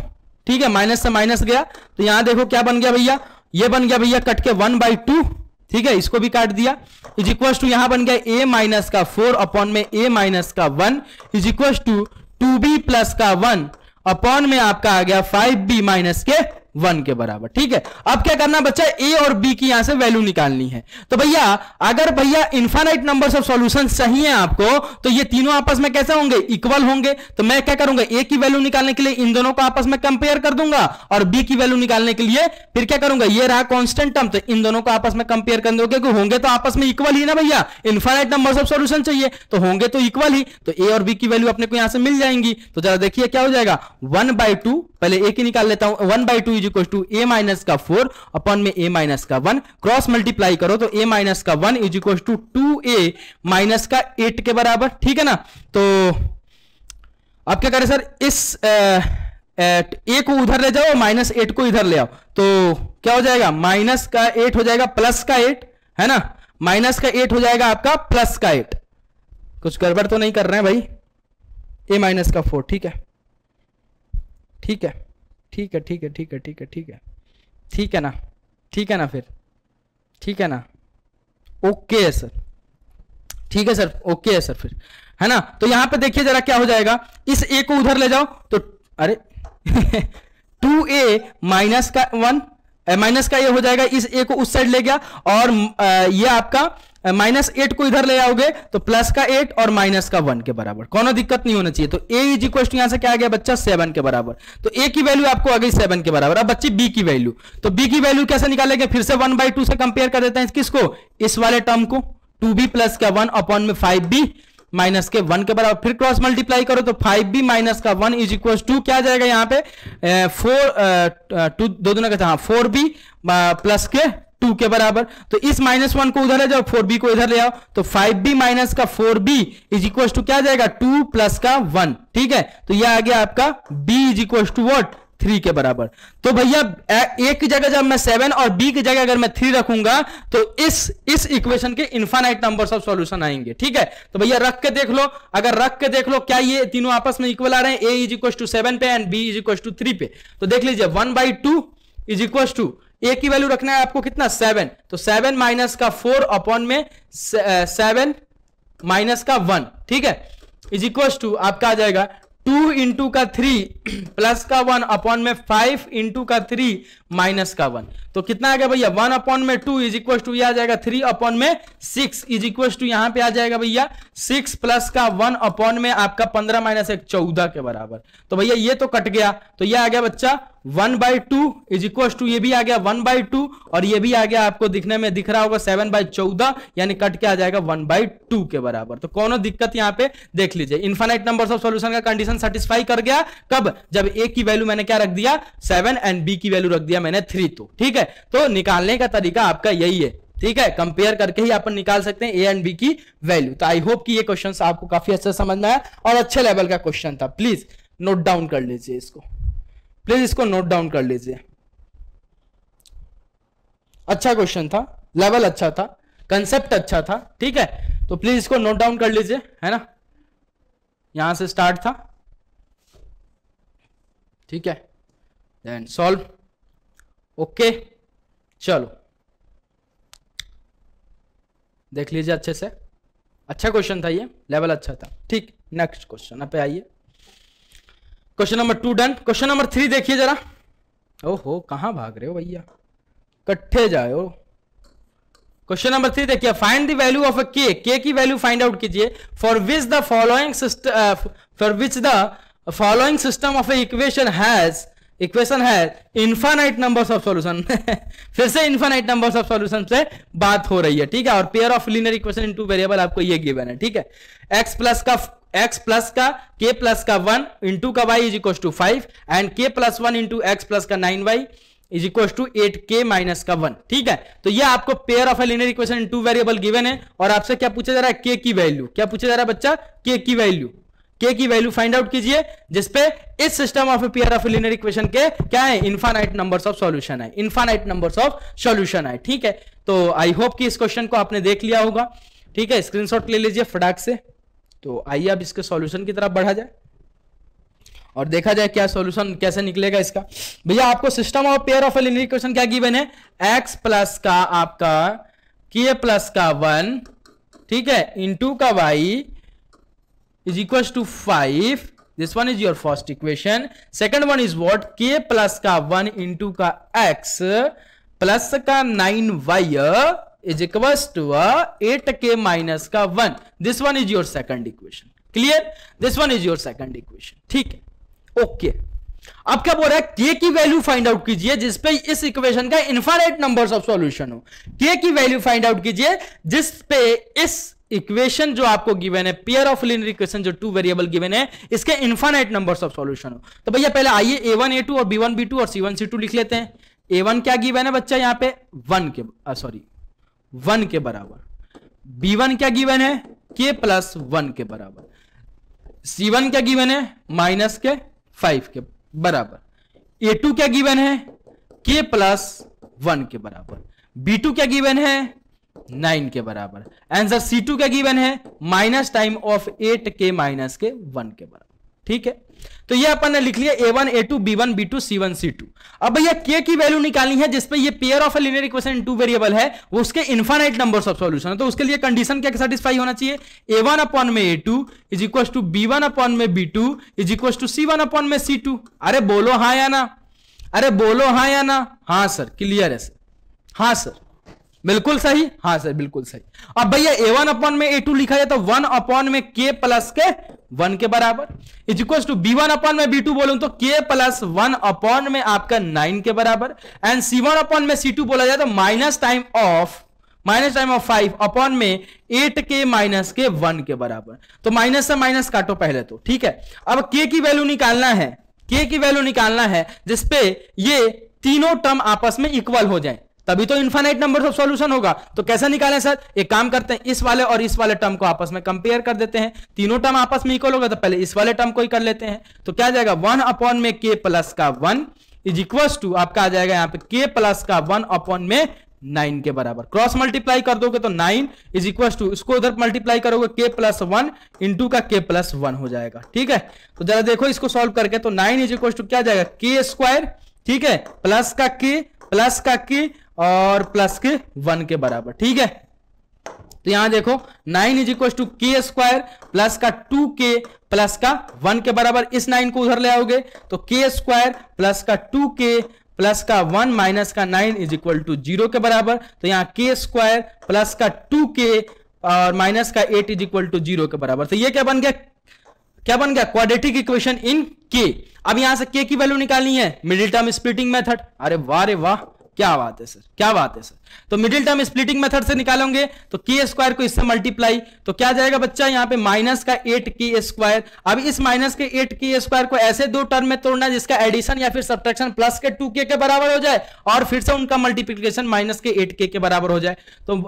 ठीक है? माइनस से माइनस गया तो यहाँ देखो क्या बन गया भैया। ये बन गया भैया कट के वन बाई टू, ठीक है? इसको भी काट दिया। इज़ इक्वल टू यहाँ बन गया ए माइनस का फोर अपॉन में ए माइनस का one, is equal to two B plus का वन अपॉन में आपका आ गया फाइव बी माइनस के वन के बराबर, ठीक है? अब क्या करना बच्चा ए और बी की यहाँ से वैल्यू निकालनी है। तो भैया, अगर भैया इन्फानाइट नंबर ऑफ़ सॉल्यूशन सही है आपको तो ये तीनों आपस में कैसे होंगे? इक्वल होंगे। तो मैं क्या करूँगा? ए की वैल्यू निकालने के लिए इन दोनों को आपस में कंपेयर कर दूँगा और बी की वैल्यू निकालने के लिए फिर क्या करूँगा? ये रहा कॉन्स्टेंट टर्म तो इन दोनों को आपस में कंपेयर कर दूँगा क्योंकि होंगे तो आपस में इक्वल ही ना भैया? इन्फानाइट नंबर ऑफ़ सोल्यूशन चाहिए। तो होंगे तो इक्वल ही। तो ए और बी की वैल्यू अपने को यहाँ से मिल जाएँगी। तो जरा देखिए क्या हो जाएगा? वन बाई टू पहले ए की निकाल लेता हूँ। One by two is equal to A minus का फोर अपॉन में ए माइनस का वन क्रॉस मल्टीप्लाई करो तो ए माइनस का one is equal to two A minus का एट के बराबर। ठीक है ना? तो आप क्या करें सर? इस ए को उधर ले जाओ माइनस एट को इधर ले आओ। तो क्या हो जाएगा? माइनस का एट हो जाएगा प्लस का एट है ना? माइनस का एट हो जाएगा आपका प्लस का एट कुछ गड़बड़ तो नहीं कर रहे हैं भाई? ए माइनस का फोर ठीक है? ठीक है ठीक है ठीक है ठीक है ठीक है ठीक है। ठीक है ना? ठीक है ना फिर? ठीक है ना? ओके है सर ठीक है सर ओके है सर फिर। है ना? तो यहाँ पे देखिए जरा क्या हो जाएगा। इस ए को उधर ले जाओ तो अरे टू ए माइनस का वन माइनस का ये हो जाएगा। इस ए को उस साइड ले गया और ये आपका माइनस एट को इधर ले आओगे तो प्लस का एट और माइनस का वन के बराबर। कोनो दिक्कत नहीं होना चाहिए। तो ए इज़ इक्वल टू यहाँ से क्या आ गया बच्चा? सेवन के बराबर। तो ए की वैल्यू आपको आ गई सेवन के बराबर। अब बच्ची बी की वैल्यू तो बी की वैल्यू कैसे निकालेंगे? फिर से वन बाई टू से कंपेयर कर देते हैं किसको? इस वाले टर्म को। टू बी प्लस का वन अपॉन में फाइव बी माइनस के वन के बराबर। फिर क्रॉस मल्टीप्लाई करो तो फाइव बी माइनस का वन इज़ इक्वल टू क्या जाएगा यहाँ पे? फोर टू दो दोनों का फोर बी प्लस के टू के बराबर तो इस माइनस वन को उधर ले जाओ फोर बी को इधर ले आओ तो फाइव बी माइनस का four B is equal to क्या जाएगा? टू प्लस का वन ठीक है? तो यह आ गया आपका B is equal to what three के बराबर। तो भैया, ए की जगह जब मैं सेवन और बी की जगह अगर मैं थ्री रखूँगा तो इस इस इक्वेशन के इन्फानाइट नंबर ऑफ़ सॉल्यूशन आएँगे, ठीक है? तो भैया, रख के देख लो, अगर रख के देख लो, क्या ये तीनों आपस में इक्वल आ रहे हैं? A is equal to seven पे and B is equal to three पे। तो देख लीजिए one by two is equal to A की वैल्यू रखना है आपको कितना? सेवन तो सेवन माइनस का फोर अपॉन में सेवन माइनस का वन ठीक है? इज़ इक्वल टू आपका आ जाएगा टू इंटू का थ्री प्लस का वन अपॉन में फाइव इंटू का थ्री माइनस का वन। तो कितना आ गया भैया? वन अपॉन में टू इज़ इक्वल टू आ जाएगा थ्री अपॉन में सिक्स इज़ इक्वल टू यहाँ पे आ जाएगा भैया। सिक्स प्लस का वन अपॉन में आपका पंद्रह माइनस एक चौदह के बराबर। तो भैया ये तो कट गया। तो यह आ गया बच्चा one by two is equal to ये भी आ गया वन बाई टू और ये भी आ गया आपको दिखने में दिख रहा होगा सेवन बाई चौदह, यानी कट के आ जाएगा वन बाई टू के बराबर। तो कौन दिक्कत यहाँ पे देख लीजिए। इन्फानाइट नंबर ऑफ़ सॉल्यूशन का कंडीशन सेटिस्फाई कर गया। कब? जब ए की वैल्यू मैंने क्या रख दिया? सेवन एंड बी की वैल्यू रख दिया। मैंने थ्री तो। ठीक है? तो निकालने का तरीका आपका यही है। ठीक है? कंपेयर करके ही अपन निकाल सकते हैं ए एंड बी की वैल्यू तो आई होप कि ये क्वेश्चन आपको काफ़ी अच्छा समझ में आया और अच्छे लेवल का क्वेश्चन था। प्लीज़ नोट डाउन कर लीजिए इसको। प्लीज़ इसको नोट डाउन कर लीजिए। अच्छा क्वेश्चन था। लेवल अच्छा था। कंसेप्ट अच्छा था। ठीक है? तो प्लीज़ इसको नोट डाउन कर लीजिए। है ना? यहाँ से स्टार्ट था। ठीक है? देन सॉल्व ओके चलो देख लीजिए अच्छे से। अच्छा क्वेश्चन था ये लेवल अच्छा था। ठीक नेक्स्ट क्वेश्चन पे आइए। Question number two done question number three देखिए जरा। ओहो, कहाँ भाग रहे हो भैया? कट्ठे जाओ क्वेश्चन नंबर थ्री देखिए find the value of uh k k की वैल्यू फाइंड आउट कीजिए। For which the following system for which the following system of equation has equation है इन्फानाइट नंबर्स ऑफ़ सॉल्यूशन फिर से infinite numbers of solution से बात हो रही है, ठीक है? और pair of linear equation in two variable आपको ये गिवन है, ठीक है? एक्स प्लस का एक्स प्लस का के प्लस का वन इंटू का Y is equal to five and K plus one into X plus का nine Y is equal to eight K minus का वन ठीक है? तो ये आपको pair of linear equation in two variable given है और आपसे क्या पूछा जा रहा है? के की वैल्यू क्या पूछा जा रहा है बच्चा? के की वैल्यू के की वैल्यू फाइंड आउट कीजिए, जिसपे इस system of pair of linear equation के क्या है? इन्फानाइट नंबर्स ऑफ़ सॉल्यूशन है इन्फानाइट नंबर्स ऑफ़ सॉल्यूशन है ठीक है? तो आई होप कि इस क्वेश्चन को आपने देख लिया होगा। ठीक है? स्क्रीनशॉट ले लीजिए फटाक से। तो आइए अब इसके सॉल्यूशन की तरफ़ बढ़ा जाए। और देखा जाए क्या सॉल्यूशन कैसे निकलेगा इसका। भैया, आपको system of pair of linear equation क्या गिवन है? एक्स प्लस का आपका के प्लस का वन ठीक है? इंटू का Y is equals to 5 this one is your first equation second one is what k plus का 1 into का x plus का 9y is equals to 8k minus का 1 this one is your second equation clear this one is your second equation ठीक है okay. अब क्या बोल रहा है के की वैल्यू फाइंड आउट कीजिए जिसपे इस इक्वेशन का इन्फाइनाइट नंबर्स ऑफ़ सॉल्यूशन हो के की वैल्यू फाइंड आउट कीजिए जिसपे इस इक्वेशन जो आपको गिवन है पेयर ऑफ़ लिनियर इक्वेशन जो टू वेरिएबल गिवन है, इसके इन्फानाइट नंबर्स ऑफ़ सॉल्यूशन हो। तो भैया, पहले आइए ए वन ए टू और बी वन बी टू और सी वन सी टू लिख लेते हैं। ए वन क्या गिवन है बच्चा यहाँ पे? वन के सॉरी वन के बराबर। बी वन क्या गिवन है? के प्लस वन के बराबर। सी वन क्या गिवन है? माइनस के फाइव के बराबर। ए टू क्या गिवन है? के प्लस वन के बराबर। बी टू क्या गिवन है? नाइन के बराबर। आंसर सी टू क्या गिवन है माइनस टाइम ऑफ़ एट के माइनस के वन के बराबर। ठीक है? तो ये अपन ने लिख लिया A one A two B one B two C one C two अब भैया के की वैल्यू निकालनी है जिसपे ये pair of linear equation two variable है, वो उसके इन्फानाइट नंबर ऑफ़ सॉल्यूशन है। तो उसके लिए कंडीशन क्या सेटिस्फाई होना चाहिए? ए वन अपॉन में A two is equal to B one upon में B two is equal to C one upon में सी टू अरे बोलो हाँ या ना? अरे बोलो हाँ या ना? हाँ सर क्लियर है सर हाँ सर बिल्कुल सही? हाँ सर, बिल्कुल सही। अब भैया ए वन अपॉन में ए टू लिखा जाए तो वन अपॉन में के प्लस के वन के बराबर। Is equal to b one upon में बी टू बोलूँ तो के प्लस वन अपॉन में आपका नाइन के बराबर। एंड सी वन अपॉन में सी टू बोला जाए तो minus time of minus time of five upon में एट के माइनस के वन के बराबर। तो माइनस से माइनस काटो पहले तो ठीक है? अब के की वैल्यू निकालना है। के की वैल्यू निकालना है, जिसपे ये तीनों टर्म आपस में इक्वल हो जाए। तभी तो इन्फानाइट नंबर ऑफ़ सॉल्यूशन होगा। तो कैसे निकालें सर? एक काम करते हैं, इस वाले और इस वाले टर्म को आपस में कंपेयर कर देते हैं। तीनों टर्म आपस में इक्वल होगा तो पहले इस वाले टर्म को ही कर लेते हैं। तो क्या जाएगा? वन अपॉन में के प्लस का वन इज़ इक्वल टू आपका आ जाएगा यहाँ पे के प्लस का वन अपॉन में नाइन के बराबर। क्रॉस मल्टीप्लाई कर दोगे तो नाइन इज़ इक्वल टू इसको उधर मल्टीप्लाई करोगे के प्लस वन इंटू का के प्लस वन हो जाएगा। ठीक है? तो जरा देखो इसको सॉल्व करके तो नाइन इज़ इक्वल टू क्या जाएगा? के स्क्वायर ठीक है? प्लस का के प्लस का के और प्लस के वन के बराबर, ठीक है? तो यहाँ देखो, nine is equal to k square plus का टू के प्लस का वन के बराबर, इस नाइन को उधर ले आओगे तो के स्क्वायर प्लस का टू के प्लस का वन माइनस का nine is equal to zero के बराबर तो यहाँ के स्क्वायर प्लस का टू के और माइनस का eight is equal to zero के बराबर। तो ये क्या बन गया? क्या बन गया? क्वाड्रेटिक इक्वेशन इन के अब यहाँ से के की वैल्यू निकालनी है। मिडिल टर्म स्प्लिटिंग मेथड अरे वाह, रे वाह। क्या बात है सर क्या बात है सर तो मिडिल टर्म स्प्लिटिंग मेथड से निकालोगे तो के स्क्वायर को इससे मल्टीप्लाई तो क्या जाएगा बच्चा, यहाँ पे माइनस का एट के स्क्वायर अब इस माइनस के एट के स्क्वायर को ऐसे दो टर्म में तोड़ना, जिसका एडिशन या फिर सब्ट्रैक्शन प्लस के टू के के बराबर हो जाए, और फिर से उनका मल्टीप्लीकेशन माइनस के एट के के बराबर हो जाए तो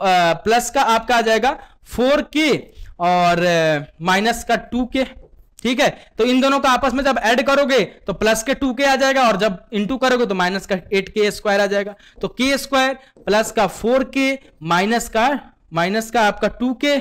प्लस का आपका आ जाएगा फोर और माइनस का टू के ठीक है? तो इन दोनों का आपस में जब ऐड करोगे तो प्लस के टू के आ जाएगा और जब इंटू करोगे तो माइनस का एट के स्क्वायर आ जाएगा। तो के स्क्वायर प्लस का फोर के माइनस का माइनस का आपका टू के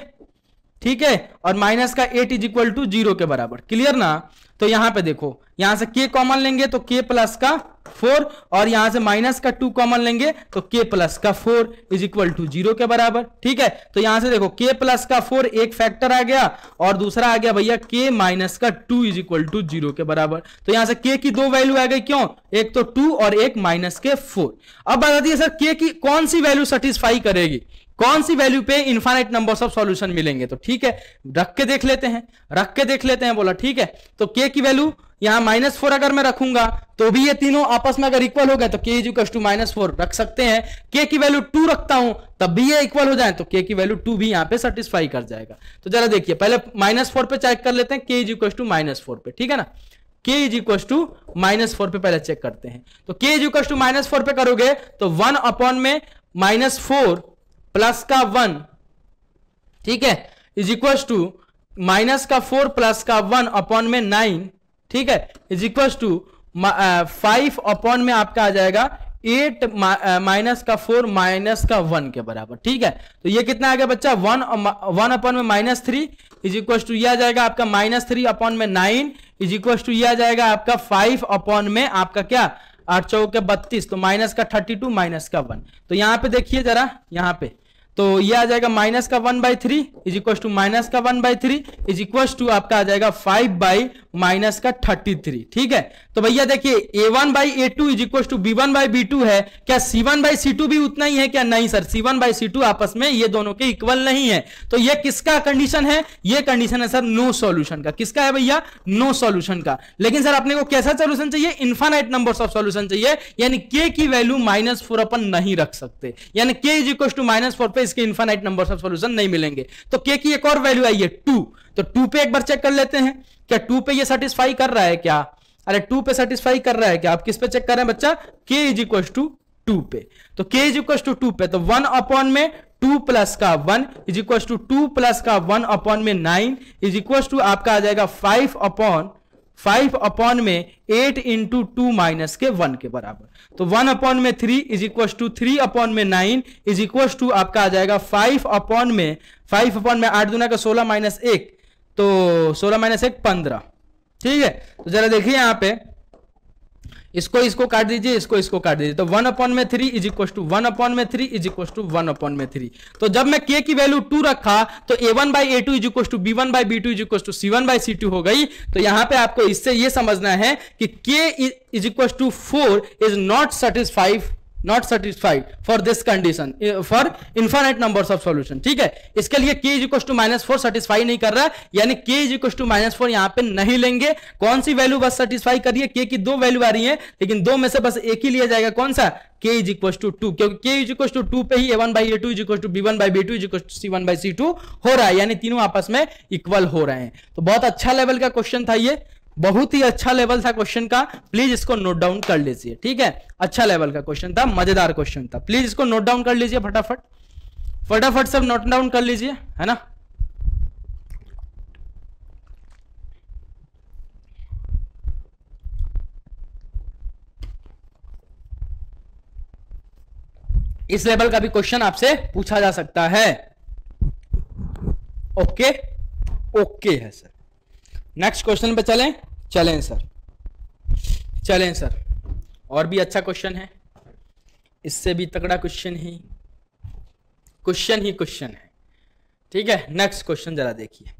ठीक है? और माइनस का eight is equal to zero के बराबर। क्लियर ना? तो यहाँ पे देखो, यहाँ से के कॉमन लेंगे तो के प्लस का फोर और यहाँ से माइनस का टू कॉमन लेंगे तो के प्लस का four is equal to zero के बराबर। ठीक है? तो यहाँ से देखो के प्लस का फोर एक फैक्टर आ गया, और दूसरा आ गया भैया के माइनस का two is equal to zero के बराबर। तो यहाँ से के की दो वैल्यू आ गई, क्यों? एक तो टू और एक माइनस के फोर अब बता दिए सर के की कौन सी वैल्यू सेटिस्फाई करेगी? कौन सी वैल्यू पे इन्फाइनाइट नंबर ऑफ़ सॉल्यूशन मिलेंगे? तो ठीक है, रख के देख लेते हैं, रख के देख लेते हैं, बोला ठीक है तो के की वैल्यू यहाँ माइनस फोर अगर मैं रखूँगा तो भी ये तीनों आपस में अगर इक्वल हो गए तो k is two minus four रख सकते हैं। के की वैल्यू टू रखता हूँ, तब भी ये इक्वल हो जाए तो के की वैल्यू टू भी यहाँ पे सेटिस्फाई कर जाएगा। तो जरा देखिए, पहले माइनस फोर पे चेक कर लेते हैं के इज़ टू माइनस फोर पे, ठीक है ना? K is equal to minus four पे पहले चेक करते हैं। तो k is equal to minus four पे करोगे तो वन अपॉन में माइनस फोर प्लस का वन, ठीक है, इज़ इक्व टू माइनस का फोर प्लस का वन अपॉन में नाइन, ठीक है, is equal to five upon में आपका आ जाएगा एट माइनस का फोर माइनस का वन के बराबर, ठीक है तो ये कितना आ गया बच्चा, वन वन अपॉन में minus three, is equal to यह आ जाएगा आपका माइनस थ्री अपॉन में नाइन, इज़ इक्व टू यह आ जाएगा आपका फाइव अपॉन में आपका क्या आठ चौके बत्तीस तो माइनस का थर्टी टू, माइनस का वन। तो यहाँ पे देखिए जरा, यहाँ पे। तो ये आ जाएगा माइनस का one by three is equal to minus का one by three is equal to आपका आ जाएगा फाइव बाई माइनस का थर्टी थ्री, ठीक है? तो भैया देखिए, a one by a two is equal to b one by b two है। क्या c one by c two भी उतना ही है क्या? नहीं, sir, c one by c two आपस में ये दोनों के इक्वल नहीं है। तो ये किसका कंडीशन है? ये कंडीशन है, सर, नो सॉल्यूशन का। किसका है भैया? नो सॉल्यूशन का। लेकिन, सर अपने को कैसा सॉल्यूशन चाहिए? इन्फानाइट नंबर ऑफ़ सॉल्यूशन चाहिए। यानी के की वैल्यू माइनस फोर अपन नहीं रख सकते। यानी k is equal to minus four पे इसके इन्फानाइट नंबर ऑफ़ सॉल्यूशन नहीं मिलेंगे। तो के की एक और वैल्यू आई है टू तो टू पे एक बार चेक कर लेते हैं। क्या टू पे ये सेटिस्फाई कर रहा है क्या? अरे टू पे सेटिस्फाई कर रहा है क्या? आप किस पे चेक कर रहे हैं बच्चा? के इज़ इक्व टू टू पे। तो k is equal to two पे। तो वन अपॉन में टू प्लस का one is equal to two plus का वन अपॉन में नाइन इज़ इक्व टू आपका आ जाएगा फाइव अपॉन फाइव अपॉन में एट इंटू टू माइनस के वन के बराबर। तो वन अपॉन में three is equal to three upon में नाइन इज़ इक्व टू आपका आ जाएगा फाइव अपॉन में, फाइव अपॉन में आठ दुना का सोलह माइनस एक तो सोलह माइनस एक पंद्रह। ठीक है? तो जरा देखिए यहाँ पे इसको इसको काट दीजिए, इसको इसको काट दीजिए। तो वन अपॉन में three is equal to one upon में three is equal to one upon में थ्री तो जब मैं के की वैल्यू टू रखा तो a one by a two is equal to b one by b two is equal to c one by c two हो गई। तो यहाँ पे आपको इससे ये समझना है कि k is equal to four is not satisfied not satisfied for this condition for infinite number of solution ठीक है? इसके लिए k is two minus four satisfy नहीं कर रहा है, यानी k is two minus four यहाँ पे नहीं लेंगे। कौन सी वैल्यू बस सेटिस्फाई करिए के की दो वैल्यू आ रही है, लेकिन दो में से बस एक ही लिया जाएगा। कौन सा? के इज़ इक्व टू टू क्योंकि के इज़ इक्व टू टू पे ही a one by a two is equal to b one by b two is equal to c one by c two हो रहा है, यानी तीनों आपस में इक्वल हो रहे हैं। तो बहुत अच्छा लेवल का क्वेश्चन था ये। बहुत ही अच्छा लेवल था क्वेश्चन का। प्लीज़ इसको नोट डाउन कर लीजिए, ठीक है? अच्छा लेवल का क्वेश्चन था, मज़ेदार क्वेश्चन था। प्लीज़ इसको नोट डाउन कर लीजिए फटाफट। फटाफट सब नोट डाउन कर लीजिए, है ना? इस लेवल का भी क्वेश्चन आपसे पूछा जा सकता है। ओके ओके है सर नेक्स्ट क्वेश्चन पे चलें। चलें सर। चलें सर। और भी अच्छा क्वेश्चन है। इससे भी तगड़ा क्वेश्चन ही क्वेश्चन ही क्वेश्चन है। ठीक है नेक्स्ट क्वेश्चन जरा देखिए।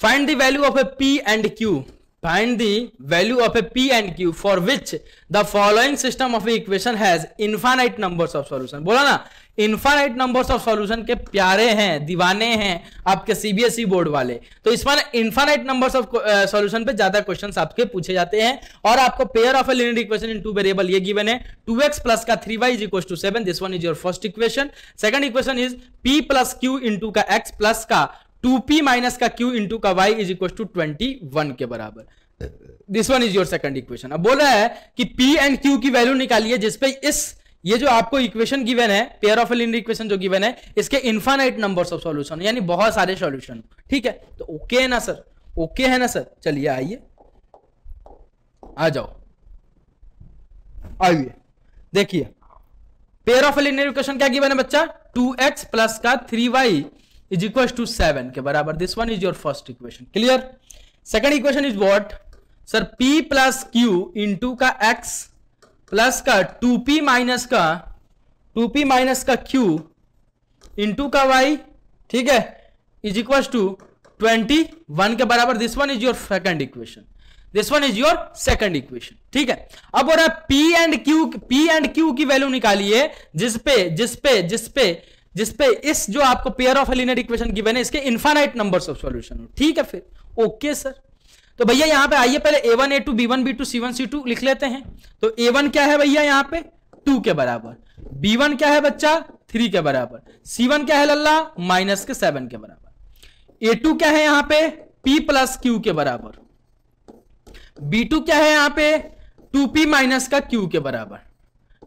Find the value of a p and q find the value of a p and q for which the following system of equation has infinite numbers of solution बोला ना infinite numbers of solution के प्यारे हैं, दीवाने हैं आपके CBSE board वाले। तो इस बार इन्फाइनाइट नंबर्स ऑफ़ सॉल्यूशन पे ज़्यादा क्वेश्चंस आपके पूछे जाते हैं और आपको pair of a linear equation in two variable ये गिवन है। 2x प्लस का 3y is equal to 7 this one is your first equation second equation is p plus q into का x प्लस का 2p माइनस का q into का y is equal to 21 के बराबर। This one is your second equation अब बोल है कि P एंड Q की वैल्यू निकालिए जिसपे इस ये जो आपको इक्वेशन गिवन है पेयर ऑफ़ लिनियर इक्वेशन जो गिवन है, इसके इन्फानाइट नंबर्स ऑफ़ सॉल्यूशन यानी बहुत सारे सॉल्यूशन ठीक है? तो ओके है ना सर ओके है ना सर चलिए आइए। आ जाओ। आइए। देखिए। पेयर ऑफ़ लिनियर इक्वेशन क्या गिवन है बच्चा? 2x प्लस का 3y इज़ इक्वल टू 7 के बराबर। This one is your first equation clear second equation is what sir p plus q into का x प्लस का 2p माइनस का 2p minus का q इंटू का y ठीक है? इज़ इक्वल टू 21 के बराबर this one is your second equation this one is your second equation ठीक है? अब और p and q, p and q की वैल्यू निकालिए जिसपे जिसपे जिसपे जिसपे इस जो आपको pair of linear equation given है, इसके इन्फानाइट नंबर्स ऑफ़ सॉल्यूशन हो, ठीक है फिर? ओके सर तो भैया यहाँ पे आइए, पहले a one a two b one b two c one c two लिख लेते हैं। तो ए वन क्या है भैया यहाँ पे? टू के बराबर। बी वन क्या है बच्चा? थ्री के बराबर। सी वन क्या है लल्ला? माइनस के सेवन के बराबर। ए टू क्या है यहाँ पे? पी प्लस क्यू के बराबर। बी टू क्या है यहाँ पे? टू पी माइनस का क्यू के बराबर।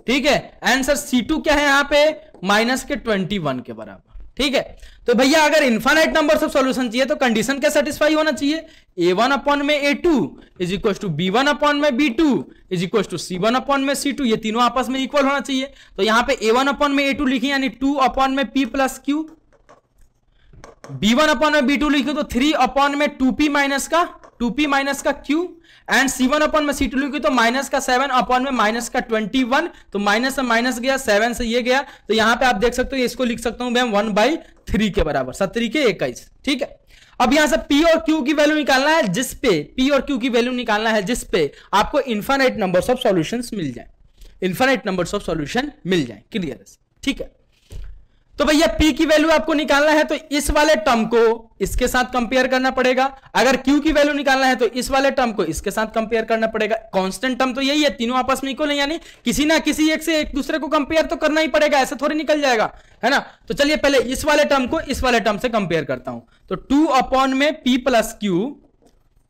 ठीक है? आंसर सी टू क्या है यहाँ पे? माइनस के ट्वेंटी वन के बराबर। ठीक है? तो भैया, अगर इन्फानाइट नंबर ऑफ़ सॉल्यूशन चाहिए तो कंडीशन क्या सेटिस्फाई होना चाहिए? ए वन अपॉन में a two is equal to b one upon में b two is equal to c one upon में सी टू ये तीनों आपस में इक्वल होना चाहिए। तो यहाँ पे ए वन अपॉन में ए टू लिखी, यानी टू अपॉन में p plus q b one upon में बी टू लिखी तो थ्री अपॉन में टू पी माइनस का टू पी माइनस का q and c one upon में सी टू लिखी तो माइनस का सेवन अपॉन में माइनस का ट्वेंटी वन तो माइनस से माइनस गया सेवन से ये गया तो यहाँ पे आप देख सकते हो, इसको लिख सकता हूँ मैं वन बाई थ्री के बराबर, सत्तरी के इक्कीस, ठीक है? अब यहाँ से P और Q की वैल्यू निकालना है, जिस पे, P और Q की वैल्यू निकालना है, जिस पे आपको इन्फानाइट नंबर्स ऑफ़ सॉल्यूशंस मिल जाए। इन्फानाइट नंबर्स ऑफ़ सॉल्यूशन मिल जाए क्लियर ठीक है? तो भैया P की वैल्यू आपको निकालना है तो इस वाले टर्म को इसके साथ कंपेयर करना पड़ेगा। अगर Q की वैल्यू निकालना है तो इस वाले टर्म को इसके साथ कंपेयर करना पड़ेगा। कांस्टेंट टर्म तो यही है, तीनों आपस में इक्वल है, यानी किसी ना किसी एक से एक दूसरे को कंपेयर तो करना ही पड़ेगा, ऐसे थोड़ी निकल जाएगा, है ना? तो चलिए पहले इस वाले टर्म को इस वाले टर्म से कंपेयर करता हूँ। तो टू अपॉन में p plus q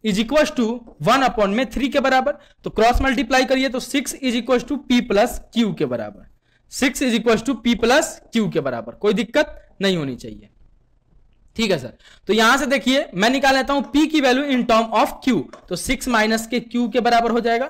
is equal to one upon में थ्री के बराबर। तो क्रॉस मल्टीप्लाई करिए तो six is equal to p plus q के बराबर। Six is equal to p plus q के बराबर। कोई दिक्कत नहीं होनी चाहिए। ठीक है सर? तो यहाँ से देखिए, मैं निकाल लेता हूँ पी की value in term of q. तो सिक्स माइनस के क्यू के बराबर हो जाएगा।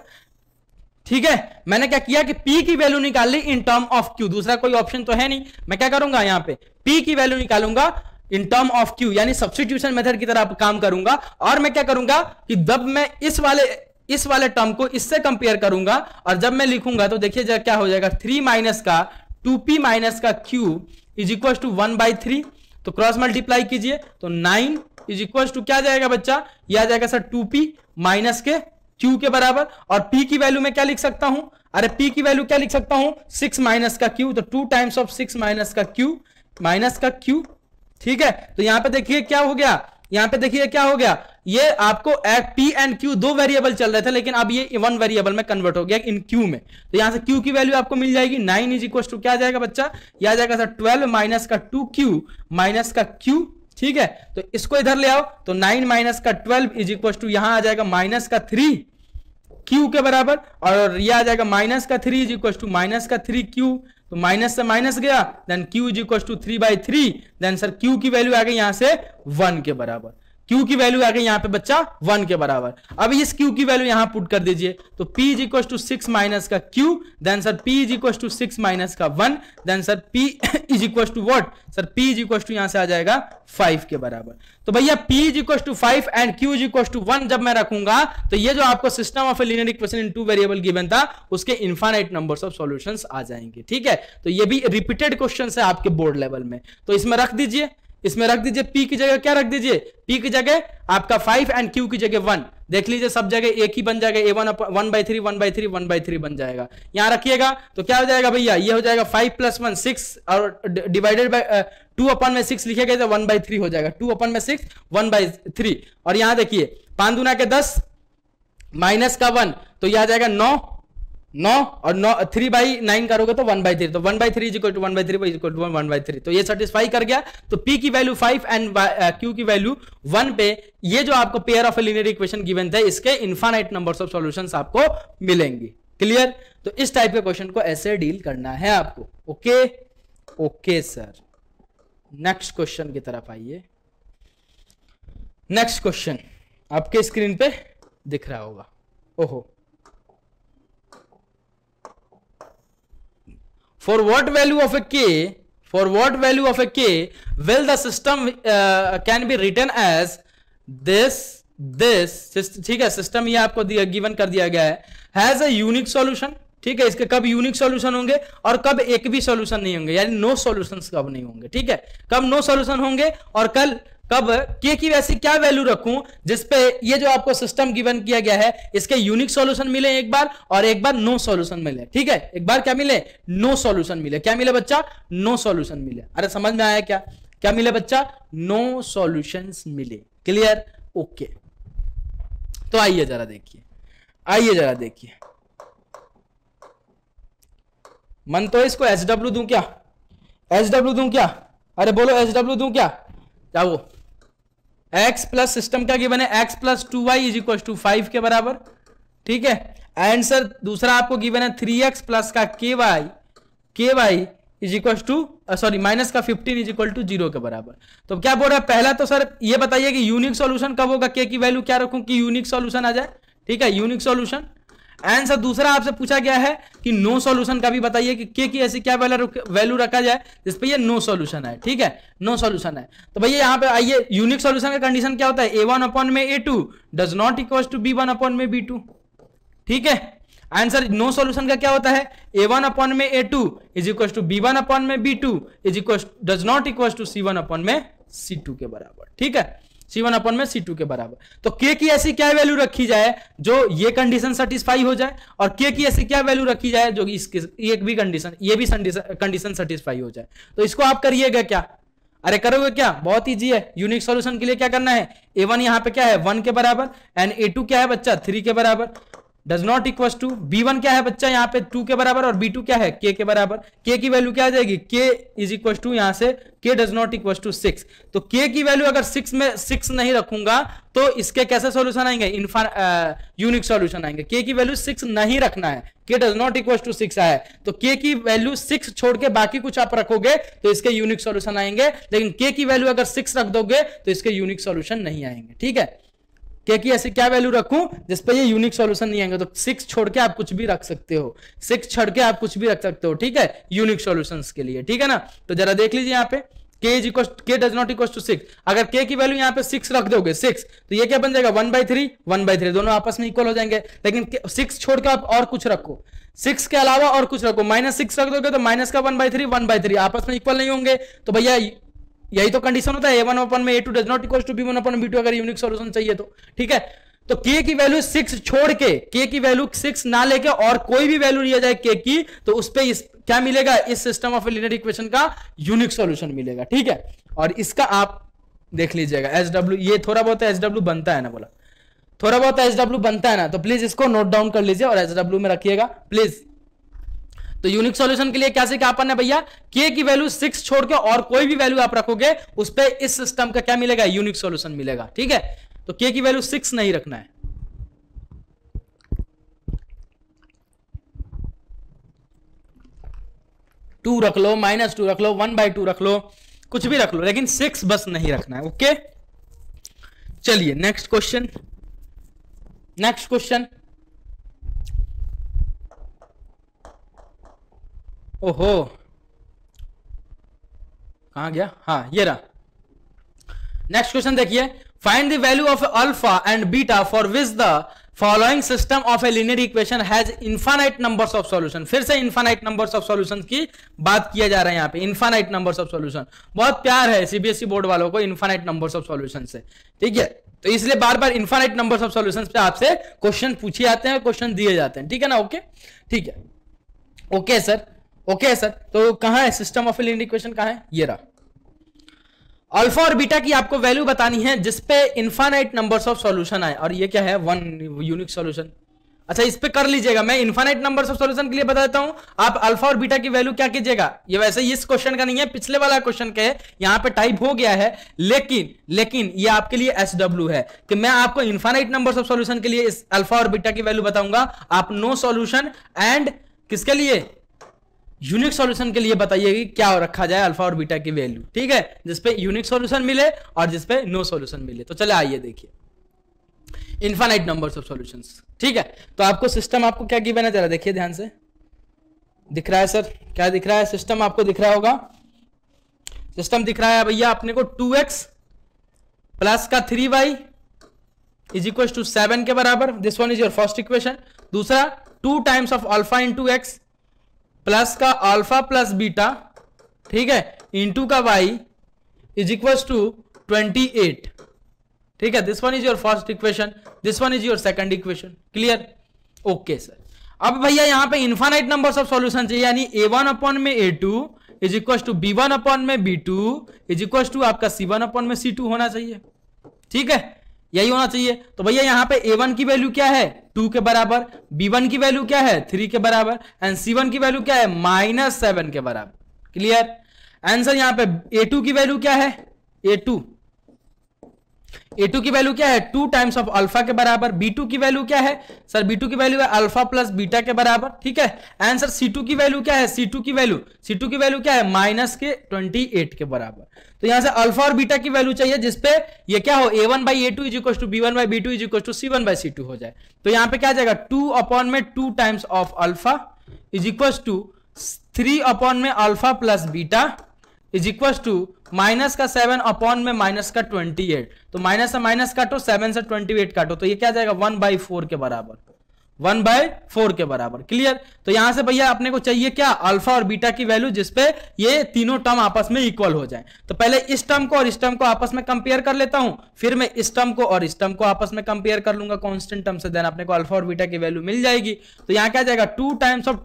ठीक है? मैंने क्या किया कि P की वैल्यू निकाल ली इन टर्म ऑफ़ Q दूसरा कोई ऑप्शन तो है नहीं। मैं क्या करूँगा यहाँ पे? P की वैल्यू निकालूँगा इन टर्म ऑफ़ Q यानी सब्सटीट्यूशन मेथड की तरह काम करूँगा। और मैं क्या करूँगा कि जब मैं इस वाले इस वाले टर्म को इससे कंपेयर करूँगा और जब मैं लिखूँगा तो देखिए क्या हो जाएगा? थ्री माइनस का टू पी माइनस का q is equal to one by three तो क्रॉस मल्टीप्लाई कीजिए तो नाइन इज़ इक्वल टू क्या जाएगा बच्चा? यह आ जाएगा सर टू पी माइनस के क्यू के बराबर। और पी की वैल्यू में क्या लिख सकता हूँ? अरे पी की वैल्यू क्या लिख सकता हूँ? सिक्स माइनस का क्यू तो two times of six minus का क्यू माइनस का क्यू ठीक है? तो यहाँ पे देखिए क्या हो गया? यहाँ पे देखिए क्या हो गया? ये आपको पी एंड क्यू दो वेरिएबल चल रहे थे, लेकिन अब ये वन वेरिएबल में कन्वर्ट हो गया इन क्यू में। तो यहाँ से क्यू की वैल्यू आपको मिल जाएगी। नाइन इज़ इक्वल टू क्या जाएगा बच्चा? यह जाएगा सर ट्वेल्व माइनस का टू क्यू माइनस का क्यू ठीक है? तो इसको इधर ले आओ। तो नाइन माइनस का ट्वेल्व इज़ इक्वल टू यहाँ आ जाएगा माइनस का थ्री क्यू के बराबर, और यह आ जाएगा माइनस का three is equal to minus का थ्री क्यू तो माइनस से माइनस गया then q is equal to three by three then sir q की वैल्यू आ गई यहाँ से वन के बराबर। क्यू की वैल्यू आ गई यहाँ पे बच्चा वन के बराबर। अब इस क्यू की वैल्यू यहाँ पुट कर दीजिए। तो p is equal to six minus का q then sir p is equal to six minus का one then sir p is equal to what sir p is equal to यहाँ से आ जाएगा फाइव के बराबर। तो भैया p is equal to five and q is equal to one जब मैं रखूँगा तो ये जो आपको system of a linear equation in two variable given था, उसके इन्फाइनाइट नंबर्स ऑफ़ सॉल्यूशंस आ जाएँगे। ठीक है? तो ये भी रिपीटेड क्वेश्चन है आपके बोर्ड लेवल में। तो इसमें रख दीजिए। इसमें रख दीजिए पी की जगह, क्या रख दीजिए? पी की जगह आपका फाइव एंड क्यू की जगह वन देख लीजिए, सब जगह एक ही बन जाएगा। A one one by three one by three one by three बन जाएगा। यहाँ रखिएगा तो क्या हो जाएगा भैया? ये हो जाएगा फाइव प्लस वन सिक्स और डिवाइडेड बाई टू अपन में सिक्स लिखेगा तो वन बाई थ्री हो जाएगा। टू अपन में सिक्स वन बाई थ्री और यहाँ देखिए पाँच दुना के दस माइनस का वन तो यह आ जाएगा नौ नौ और नौ थ्री बाई नाइन करोगे तो वन बाई थ्री तो one by three equal to one by three equal to one by three तो ये सेटिस्फाई कर गया। तो पी की वैल्यू फाइव एंड क्यू की वैल्यू वन पे ये जो आपको pair of linear equation given थे, इसके इन्फानाइट नंबर ऑफ़ सॉल्यूशंस आपको मिलेंगे। क्लियर तो इस टाइप के क्वेश्चन को ऐसे डील करना है आपको। Okay okay sir next question की तरफ़ आइए। नेक्स्ट क्वेश्चन आपके स्क्रीन पे दिख रहा होगा। ओहो। For what value of a k for what value of a k will the system uh, can be written as this this ठीक है सिस्टम ये आपको दिया गिवन कर दिया गया है हैज़ अ यूनिक सॉल्यूशन ठीक है इसके कब यूनिक सॉल्यूशन होंगे और कब एक भी सॉल्यूशन नहीं होंगे यानी नो सॉल्यूशंस कब नहीं होंगे ठीक है कब नो सॉल्यूशन होंगे और कल कब? के की वैसी क्या वैल्यू रखूँ जिसपे ये जो आपको सिस्टम गिवन किया गया है, इसके यूनिक सॉल्यूशन मिले एक बार और एक बार नो सॉल्यूशन मिले। ठीक है? एक बार क्या मिले? नो सॉल्यूशन मिले। क्या मिले बच्चा? नो सॉल्यूशन मिले। अरे समझ में आया क्या? क्या मिले बच्चा? नो सॉल्यूशन मिले। क्लियर ओके तो आइए जरा देखिए। आइए जरा देखिए। मन तो इसको एच डब्ल्यू दू क्या? एच डब्ल्यू दू क्या? अरे बोलो एच डब्ल्यू दू क्या? जाओ एक्स प्लस सिस्टम क्या गिवन है x plus two y is equal to five के बराबर। ठीक है? आंसर दूसरा आपको गिवन है थ्री एक्स प्लस का k y k y is equal to sorry minus का fifteen is equal to zero के बराबर। तो क्या बोल रहा है? पहला तो सर ये बताइए कि यूनिक सॉल्यूशन कब होगा? के की वैल्यू क्या रखूँ कि यूनिक सॉल्यूशन आ जाए? ठीक है? यूनिक सॉल्यूशन आंसर दूसरा आपसे पूछा गया है कि नो सॉल्यूशन का भी बताइए कि के की ऐसी क्या वैल्यू रखा जाए, जिस पे ये नो सॉल्यूशन है, ठीक है? नो सॉल्यूशन है। तो भैया, यहाँ पे आइए यूनिक सॉल्यूशन का कंडीशन क्या होता है? ए वन अपॉन में a two does not equal to b one upon में बी टू ठीक है? आंसर नो सॉल्यूशन का क्या होता है? ए वन अपॉन में a two is equal to b one upon में b two is equal does not equal to c one upon में सी टू के बराबर, ठीक है? सी वन अपन में सी टू के बराबर। तो के की ऐसी क्या वैल्यू रखी जाए जो ये कंडीशन सेटिस्फाई हो जाए और के की ऐसी क्या वैल्यू रखी जाए जो इसके एक भी कंडीशन ये भी कंडीशन सेटिस्फाई हो जाए। तो इसको आप करिएगा क्या? अरे करोगे क्या? बहुत ईजी है। यूनिक सॉल्यूशन के लिए क्या करना है? ए वन यहाँ पे क्या है? वन के बराबर। एंड ए टू क्या है बच्चा? थ्री के बराबर। Does not equal to b one क्या है बच्चा? यहाँ पे टू के बराबर और बी टू क्या है? के के बराबर। के की वैल्यू क्या आ जाएगी? के इज़ इक्वल टू यहाँ से k does not equal to six तो के की वैल्यू अगर सिक्स में सिक्स नहीं रखूँगा तो इसके कैसे सॉल्यूशन आएँगे? इनफा यूनिक सॉल्यूशन आएँगे। के की वैल्यू सिक्स नहीं रखना है। K does not equal to six आए तो के की वैल्यू सिक्स छोड़ के बाकी कुछ आप रखोगे तो इसके यूनिक सॉल्यूशन आएँगे। लेकिन के की वैल्यू अगर सिक्स रख दोगे तो इसके यूनिक सॉल्यूशन नहीं आएँगे। ठीक है? के ऐसी क्या वैल्यू रखूँ? जिस पे ये यूनिक सॉल्यूशन नहीं आएँगे। तो सिक्स छोड़ के आप कुछ भी रख सकते हो। सिक्स छोड़ के आप कुछ भी रख सकते हो, ठीक है? यूनिक सॉल्यूशंस के लिए, ठीक है ना? तो जरा देख लीजिए यहाँ पे। K is equal k does not equal to six अगर के की वैल्यू यहाँ पे सिक्स रख दोगे सिक्स तो ये क्या बन जाएगा? One by three one by three दोनों आपस में इक्वल हो जाएँगे। लेकिन सिक्स छोड़ के आप और कुछ रखो। सिक्स के अलावा और कुछ रखो। माइनस सिक्स रख दोगे तो माइनस का one by three one by three आपस में इक्वल नहीं होंगे। तो भैया यही तो कंडीशन होता है ए वन अपन में a two does not equal to b one upon b two अगर यूनिक सॉल्यूशन चाहिए तो ठीक है? तो के की वैल्यू सिक्स छोड़ के के की वैल्यू सिक्स ना लेके और कोई भी वैल्यू लिया जाए के की तो उस पर क्या मिलेगा? इस सिस्टम ऑफ़ लिनियर इक्वेशन का यूनिक सॉल्यूशन मिलेगा, ठीक है? और इसका आप देख लीजिएगा एस डब्ल्यू ये थोड़ा बहुत एस डब्ल्यू बनता है ना बोला। थोड़ा बहुत एस डब्ल्यू बनता है ना तो प्लीज़ इसको नोट डाउन कर लीजिए और एस डब्ल्यू में रखिएगा प्लीज़ तो यूनिक सॉल्यूशन के लिए क्या अपन है भैया? के की वैल्यू सिक्स छोड़ के और कोई भी वैल्यू आप रखोगे, उस पर इस सिस्टम का क्या मिलेगा? यूनिक सॉल्यूशन मिलेगा, ठीक है? तो के की वैल्यू सिक्स नहीं रखना है। टू रख लो माइनस टू रख लो वन बाई टू रख लो, कुछ भी रख लो, लेकिन सिक्स बस नहीं रखना है ओके चलिए नेक्स्ट क्वेश्चन नेक्स्ट क्वेश्चन ओहो। कहा गया? हाँ ये रहा। नेक्स्ट क्वेश्चन देखिए। Find the value of alpha and beta for which the following system of a linear equation has infinite numbers of solution फिर से इन्फानाइट नंबर्स ऑफ़ सॉल्यूशन की बात किया जा रहा है यहाँ पे। इन्फानाइट नंबर्स ऑफ़ सॉल्यूशन बहुत प्यार है सीबीएसई बोर्ड वालों को इन्फानाइट नंबर्स ऑफ़ सॉल्यूशन से। ठीक है? तो इसलिए बार बार इन्फाइनाइट नंबर ऑफ़ सॉल्यूशंस पे आपसे क्वेश्चन पूछे जाते हैं क्वेश्चन दिए जाते हैं। ठीक है ना? ओके ठीक है। ओके सर ओके सर तो कहाँ है? सिस्टम ऑफ़ लिनियर इक्वेशन कहाँ है? ये रहा। अल्फ़ा और बीटा की आपको वैल्यू बतानी है जिसपे इन्फानाइट नंबर्स ऑफ़ सॉल्यूशन आए। और ये क्या है? वन यूनिक सॉल्यूशन अच्छा इस पे कर लीजिएगा। मैं इन्फानाइट नंबर ऑफ़ सॉल्यूशन के लिए बता देता हूँ। आप अल्फ़ा और बीटा की वैल्यू क्या कीजिएगा? ये वैसे इस क्वेश्चन का नहीं है, पिछले वाला क्वेश्चन का है। यहाँ पे टाइप हो गया है। लेकिन लेकिन ये आपके लिए एस डब्ल्यू है कि मैं आपको इन्फानाइट नंबर ऑफ़ सॉल्यूशन के लिए इस अल्फ़ा और बीटा की वैल्यू बताऊँगा। आप नो सॉल्यूशन एंड किसके लिए? यूनिक सॉल्यूशन के लिए बताइए कि क्या रखा जाए अल्फ़ा और बीटा की वैल्यू। ठीक है? जिसपे यूनिक सॉल्यूशन मिले और जिसपे नो सॉल्यूशन मिले। तो चले आइए देखिए। इन्फानाइट नंबर्स ऑफ़ सॉल्यूशंस ठीक है? तो आपको सिस्टम आपको क्या गिवन है? जरा देखिए ध्यान से। दिख रहा है सर क्या दिख रहा है? सिस्टम आपको दिख रहा होगा? सिस्टम दिख रहा है भैया अपने को टू एक्स प्लस का three y is equal to seven के बराबर। This one is your first equation दूसरा two times of alpha into x plus का अल्फ़ा प्लस बीटा, ठीक है इंटू का y is equal to twenty eight ठीक है this one is your first equation this one is your second equation clear okay sir अब भैया, यहाँ पे इन्फानाइट नंबर्स ऑफ़ सॉल्यूशन चाहिए, यानी ए वन अपॉन में a two is equal to b one upon में b two is equal to आपका c one upon में सी टू होना चाहिए। ठीक है? यही होना चाहिए। तो भैया, यहाँ पे ए वन की वैल्यू क्या है? टू के बराबर बी वन की वैल्यू क्या है? थ्री के बराबर एंड सी वन की वैल्यू क्या है? माइनस सेवन के बराबर। क्लियर आंसर यहाँ पे ए टू की वैल्यू क्या है? ए टू ए टू की वैल्यू क्या है? टू टाइम्स ऑफ़ अल्फ़ा के बराबर। बी टू की वैल्यू क्या है? सर बी टू की वैल्यू है अल्फ़ा प्लस बीटा के बराबर, ठीक है? आंसर सी टू की वैल्यू क्या है? सी टू की वैल्यू सी टू की वैल्यू क्या है? माइनस के ट्वेंटी एट के बराबर। तो यहाँ से अल्फ़ा और बीटा की वैल्यू चाहिए जिसपे ये क्या हो? A one by a two is equal to b one by b two is equal to c one by c two हो जाए। तो यहाँ पे क्या जाएगा? टू अपॉन में two times of alpha is equal to three upon में alpha plus beta is equal to minus का सेवन अपॉन में माइनस का ट्वेंटी एट तो माइनस से माइनस काटो सेवन से ट्वेंटी एट काटो तो ये क्या जाएगा? वन बाई फोर के बराबर. वन बाय फोर के बराबर. क्लियर तो यहाँ से भैया अपने को चाहिए क्या? अल्फ़ा और बीटा की वैल्यू जिसपे ये तीनों टर्म आपस में इक्वल हो जाए. तो पहले इस टर्म को और इस टर्म को आपस में कंपेयर कर लेता हूँ, फिर मैं इस टर्म को और इस टर्म को आपस में कंपेयर कर लूँगा कॉन्स्टेंट टर्म से देन अपने को अल्फ़ा और बीटा की वैल्यू मिल जाएगी. तो यहाँ क्या जाएगा? Two times of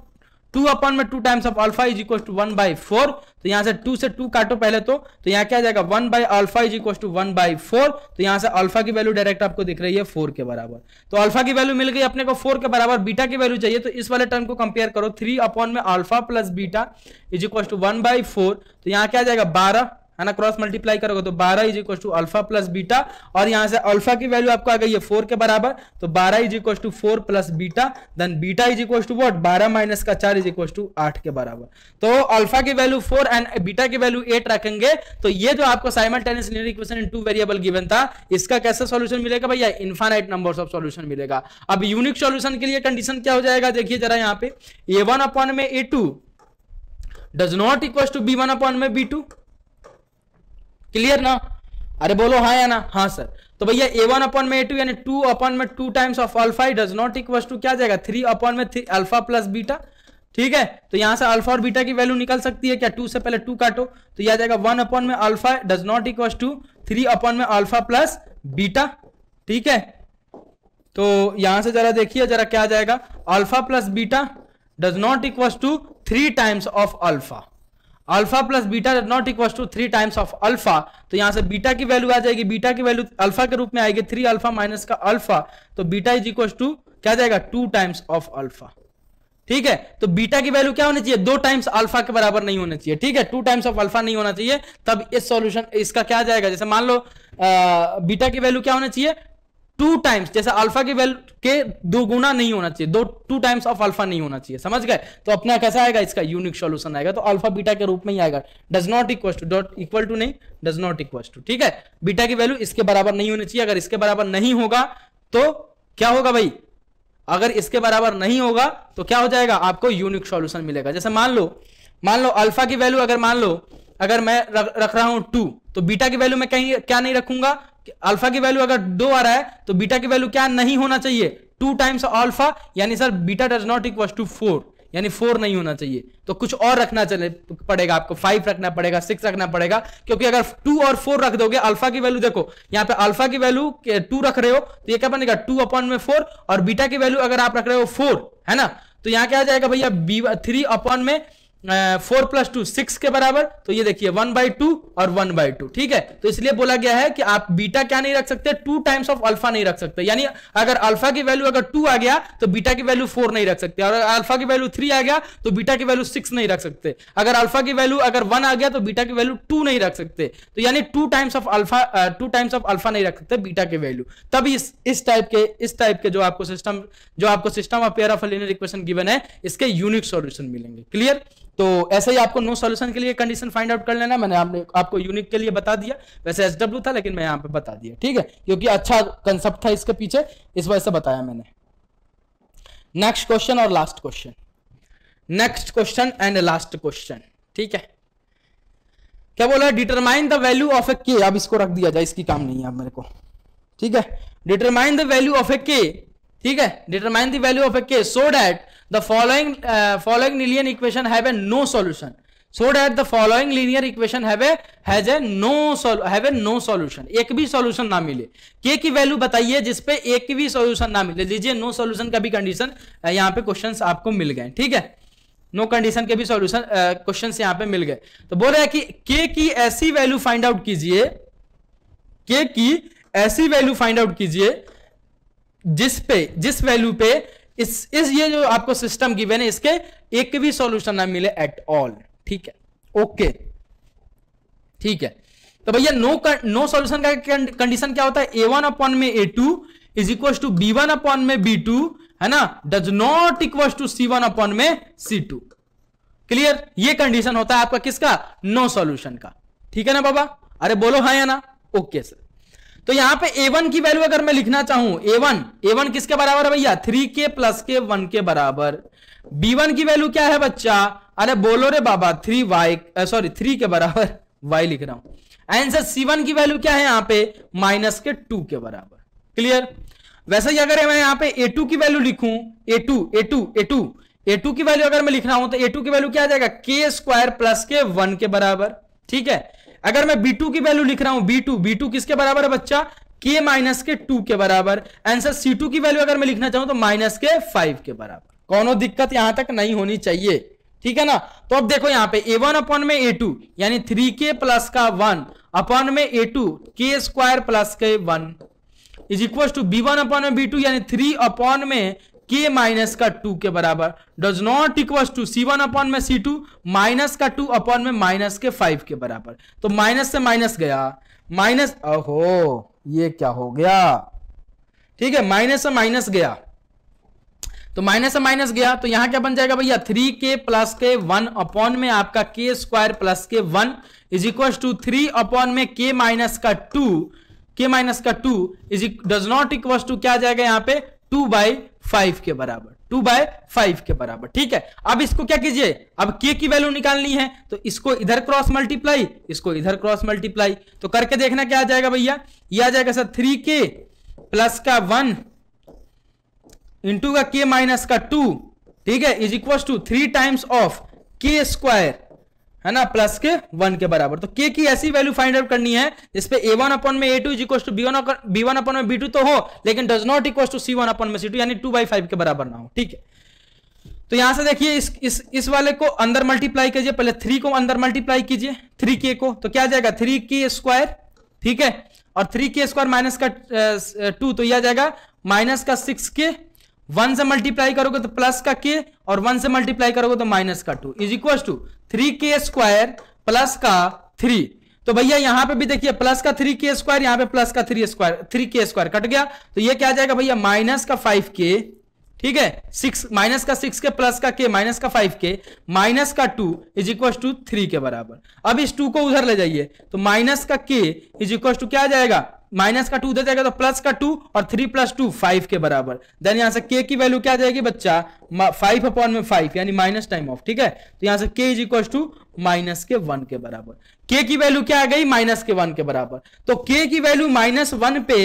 two upon में two times of alpha is equal to one by four तो यहाँ से टू से टू काटो पहले तो तो यहाँ क्या जाएगा? One by alpha is equal to one by four तो यहाँ से अल्फ़ा की वैल्यू डायरेक्ट आपको दिख रही है फोर के बराबर। तो अल्फ़ा की वैल्यू मिल गई अपने को फोर के बराबर, बीटा की वैल्यू चाहिए तो इस वाले टर्म को कंपेयर करो। थ्री अपॉन में alpha plus beta is equal to one by four तो यहाँ क्या जाएगा? बारह है ना? क्रॉस मल्टीप्लाई करोगे तो बारह is equal to alpha plus beta और यहाँ से अल्फ़ा की वैल्यू आपको आ गई है फोर के बराबर तो बारह is equal to four plus beta then beta is equal to what बारह माइनस का चार इज़ इक्व टू आठ के बराबर। तो अल्फ़ा की वैल्यू फोर एंड बीटा की वैल्यू एट रखेंगे तो ये जो आपको simultaneous linear equation in two variable given था, इसका कैसा सॉल्यूशन मिलेगा भैया? इन्फानाइट नंबर ऑफ़ सॉल्यूशन मिलेगा। अब यूनिक सॉल्यूशन के लिए कंडीशन क्या हो जाएगा? देखिए जरा यहाँ पे ए वन अपॉन में a two does not equal to b one upon में बी टू क्लियर ना? अरे बोलो हाँ या ना? हाँ सर तो भैया ए वन अपॉन में ए टू यानी टू अपॉन में two times of alpha does not equal to क्या जाएगा? थ्री अपॉन में थ्री अल्फ़ा प्लस बीटा ठीक है? तो यहाँ से अल्फ़ा और बीटा की वैल्यू निकल सकती है क्या? टू से पहले टू काटो तो यह जाएगा वन अपॉन में alpha does not equal to three upon में अल्फ़ा प्लस बीटा ठीक है? तो यहाँ से जरा देखिए, जरा क्या जाएगा? Alpha plus beta does not equal to three times of alpha alpha plus beta not equal to three times of alpha तो यहाँ से बीटा की वैल्यू आ जाएगी। बीटा की वैल्यू अल्फ़ा के रूप में आएगी। थ्री अल्फ़ा माइनस का अल्फ़ा तो बीटा इज़ इक्वल टू क्या जाएगा? टू टाइम्स ऑफ़ अल्फ़ा ठीक है? तो बीटा की वैल्यू क्या होनी चाहिए? दो टाइम्स अल्फ़ा के बराबर नहीं होना चाहिए। ठीक है? टू टाइम्स ऑफ़ अल्फ़ा नहीं होना चाहिए। तब इस सॉल्यूशन इसका क्या जाएगा? जैसे मान लो आ, बीटा की वैल्यू क्या होना चाहिए? टू टाइम्स, जैसे अल्फ़ा की वैल्यू के दो गुना नहीं होना चाहिए, दो, टू टाइम्स ऑफ़ अल्फ़ा नहीं होना चाहिए, समझ गए? तो अपना कैसा आएगा? इसका यूनिक सॉल्यूशन आएगा। तो अल्फ़ा बीटा के रूप में ही आएगा। Does not equal to dot equal to नहीं डज नॉट इक्वल टू ठीक है? बीटा की वैल्यू इसके बराबर नहीं होनी चाहिए। अगर इसके बराबर नहीं होगा तो क्या होगा भाई? अगर इसके बराबर नहीं होगा तो क्या हो जाएगा? आपको यूनिक सॉल्यूशन मिलेगा। जैसे मान लो मान लो अल्फ़ा की वैल्यू अगर मान लो, अगर मैं रख रहा हूँ टू तो बीटा की वैल्यू मैं कहीं, क्या नहीं रखूँगा? अल्फ़ा की वैल्यू अगर दो आ रहा है तो बीटा की वैल्यू क्या नहीं होना चाहिए? टू टाइम्स अल्फ़ा यानी sir beta does not equal to four यानी फोर नहीं होना चाहिए। तो कुछ और रखना चले, पड़ेगा आपको फाइव रखना पड़ेगा सिक्स रखना पड़ेगा, क्योंकि अगर टू और फोर रख दोगे अल्फ़ा की वैल्यू देखो, यहाँ पे अल्फ़ा की वैल्यू टू रख रहे हो तो ये क्या बनेगा? टू अपॉन में फोर और बीटा की वैल्यू अगर आप रख रहे हो फोर है ना? तो यहाँ क्या आ जाएगा भैया? थ्री अपॉन में फोर प्लस टू सिक्स के बराबर तो ये देखिए वन बाई टू और वन बाई टू ठीक है? तो इसलिए बोला गया है कि आप बीटा क्या नहीं रख सकते टू टाइम्स ऑफ़ अल्फ़ा नहीं रख सकते। यानी अगर अल्फ़ा की वैल्यू अगर टू आ गया तो बीटा की वैल्यू फोर नहीं रख सकते। और अल्फ़ा की वैल्यू थ्री आ गया तो बीटा की वैल्यू सिक्स नहीं रख सकते। अगर अल्फ़ा की वैल्यू अगर वन आ गया तो बीटा की वैल्यू टू नहीं रख सकते। तो यानी two times of alpha two times of alpha नहीं रख सकते बीटा की वैल्यू तब इस टाइप के, इस टाइप के जो आपको सिस्टम जो आपको system of pair of linear equation given है, इसके यूनिक सॉल्यूशन मिलेंगे। क्लियर तो ऐसे ही आपको नो सॉल्यूशन के लिए कंडीशन फाइंड आउट कर लेना। मैंने आपने आपको यूनिक के लिए बता दिया। वैसे एस डब्ल्यू था, लेकिन मैं यहाँ पे बता दिया। ठीक है? क्योंकि अच्छा कंसेप्ट था इसके पीछे। इस वजह से बताया मैंने। नेक्स्ट क्वेश्चन और last question next question and last question ठीक है? क्या बोला? Determine the value of a k अब इसको रख दिया जाए, इसकी काम नहीं है अब मेरे को। ठीक है? Determine the value of a k ठीक है? Determine the value of a k so that the following uh, following linear equation have a no solution. So that the following linear equation have a has a no have a no solution. एक भी solution ना मिले। के की value बताइए जिसपे एक भी सॉल्यूशन ना मिले। लीजिए नो सॉल्यूशन का भी कंडीशन यहाँ पे क्वेश्चंस आपको मिल गए। ठीक है? नो कंडीशन के भी सॉल्यूशन क्वेश्चन यहाँ पे मिल गए। तो बोल रहे हैं कि के की ऐसी वैल्यू फाइंड आउट कीजिए। के की ऐसी वैल्यू फाइंड आउट कीजिए जिस पे जिस वैल्यू पे इस इस ये जो आपको सिस्टम गिवन है, इसके एक भी सॉल्यूशन ना मिले एट ऑल ठीक है? ओके ठीक है. तो भैया नो नो सॉल्यूशन का कंडीशन क्या होता है? ए वन अपॉन में a two is equal to b one upon में बी टू है ना? Does not equal to c one upon में सी टू क्लियर ये कंडीशन होता है आपका किसका? नो no सॉल्यूशन का. ठीक है ना बाबा? अरे बोलो हाँ या ना? ओके सर तो यहाँ पे a1 की वैल्यू अगर मैं लिखना चाहूँ a1 a1 किसके बराबर है भैया? थ्री के प्लस के वन के बराबर। B1 की वैल्यू क्या है बच्चा? अरे बोलो रे बाबा थ्री वाई सॉरी थ्री के बराबर y लिख रहा हूँ। आंसर c1 की वैल्यू क्या है यहाँ पे? माइनस के टू के बराबर। क्लियर वैसे ही अगर मैं यहाँ पे a2 की वैल्यू लिखूं a2 a2 a2 a2 की वैल्यू अगर मैं लिख रहा हूँ तो a2 की वैल्यू क्या आ जाएगा? के स्क्वायर प्लस के वन के बराबर। ठीक है? अगर मैं B2 की वैल्यू लिख रहा हूँ B2 B2 किसके बराबर है बच्चा? K माइनस के टू के बराबर। आंसर C2 की वैल्यू अगर मैं लिखना चाहूँ तो माइनस के फाइव के बराबर। कौन दिक्कत यहाँ तक नहीं होनी चाहिए। ठीक है ना? तो अब देखो यहाँ पे A1 अपॉन में A2 यानी थ्री के प्लस का वन अपॉन में A2 k square plus k one is equal to b one upon में बी टू यानी थ्री अपॉन में के माइनस का टू के बराबर does not equal to c one upon में सी टू माइनस का टू अपॉन में माइनस के फाइव के बराबर। तो माइनस से माइनस गया। माइनस ओहो, ये क्या हो गया? ठीक है माइनस से माइनस गया। तो माइनस से माइनस गया तो यहाँ क्या बन जाएगा भैया? थ्री के प्लस के वन अपॉन में आपका k square plus k one is equal to three upon में के माइनस का टू के माइनस का two is does not equal to क्या जाएगा यहाँ पे? टू बाई फाइव के बराबर। टू बाय फाइव के बराबर। ठीक है? अब इसको क्या कीजिए? अब के की वैल्यू निकालनी है तो इसको इधर क्रॉस मल्टीप्लाई इसको इधर क्रॉस मल्टीप्लाई तो करके देखना क्या आ जाएगा भैया? ये आ जाएगा सर थ्री के प्लस का वन इंटू का के माइनस का टू ठीक है? Is equal to three times of k square है ना प्लस के वन के बराबर। तो के की ऐसी वैल्यू फाइंड आउट करनी है, इस पे ए वन अपॉन में a two equal to b one b one upon में बी टू तो हो, लेकिन does not equal to c one upon में सी टू यानी टू बाई फाइव के बराबर ना हो, ठीक है? तो यहाँ से देखिए, इस इस इस वाले को अंदर मल्टीप्लाई कीजिए, पहले थ्री को अंदर मल्टीप्लाई कीजिए थ्री के को तो क्या जाएगा? थ्री के स्क्वायर ठीक है? और थ्री के स्क्वायर माइनस का टू तो यह जाएगा माइनस का सिक्स के वन से मल्टीप्लाई करोगे तो प्लस का के और वन से मल्टीप्लाई करोगे तो माइनस का two. Is equal to three k square plus का थ्री तो भैया, यहाँ पे भी देखिए प्लस का थ्री के स्क्वायर यहाँ पे प्लस का three square three k square cut गया? तो ये क्या आ जाएगा भैया? माइनस का फाइव के ठीक है? सिक्स माइनस का सिक्स के प्लस का के माइनस का फाइव के माइनस का two is equal to three के बराबर। अब इस टू को उधर ले जाइए। तो माइनस का के इज़ इक्वल टू क्या आ जाएगा? माइनस का टू दे जाएगा तो प्लस का टू और थ्री प्लस टू फाइव के बराबर। देन यहाँ से के की वैल्यू क्या जाएगी बच्चा? फाइव अपॉन में फाइव यानी माइनस टाइम ऑफ़ ठीक है? तो यहाँ से k is equal to minus के वन के बराबर। के की वैल्यू क्या आ गई? माइनस के वन के बराबर। तो के की वैल्यू माइनस वन पे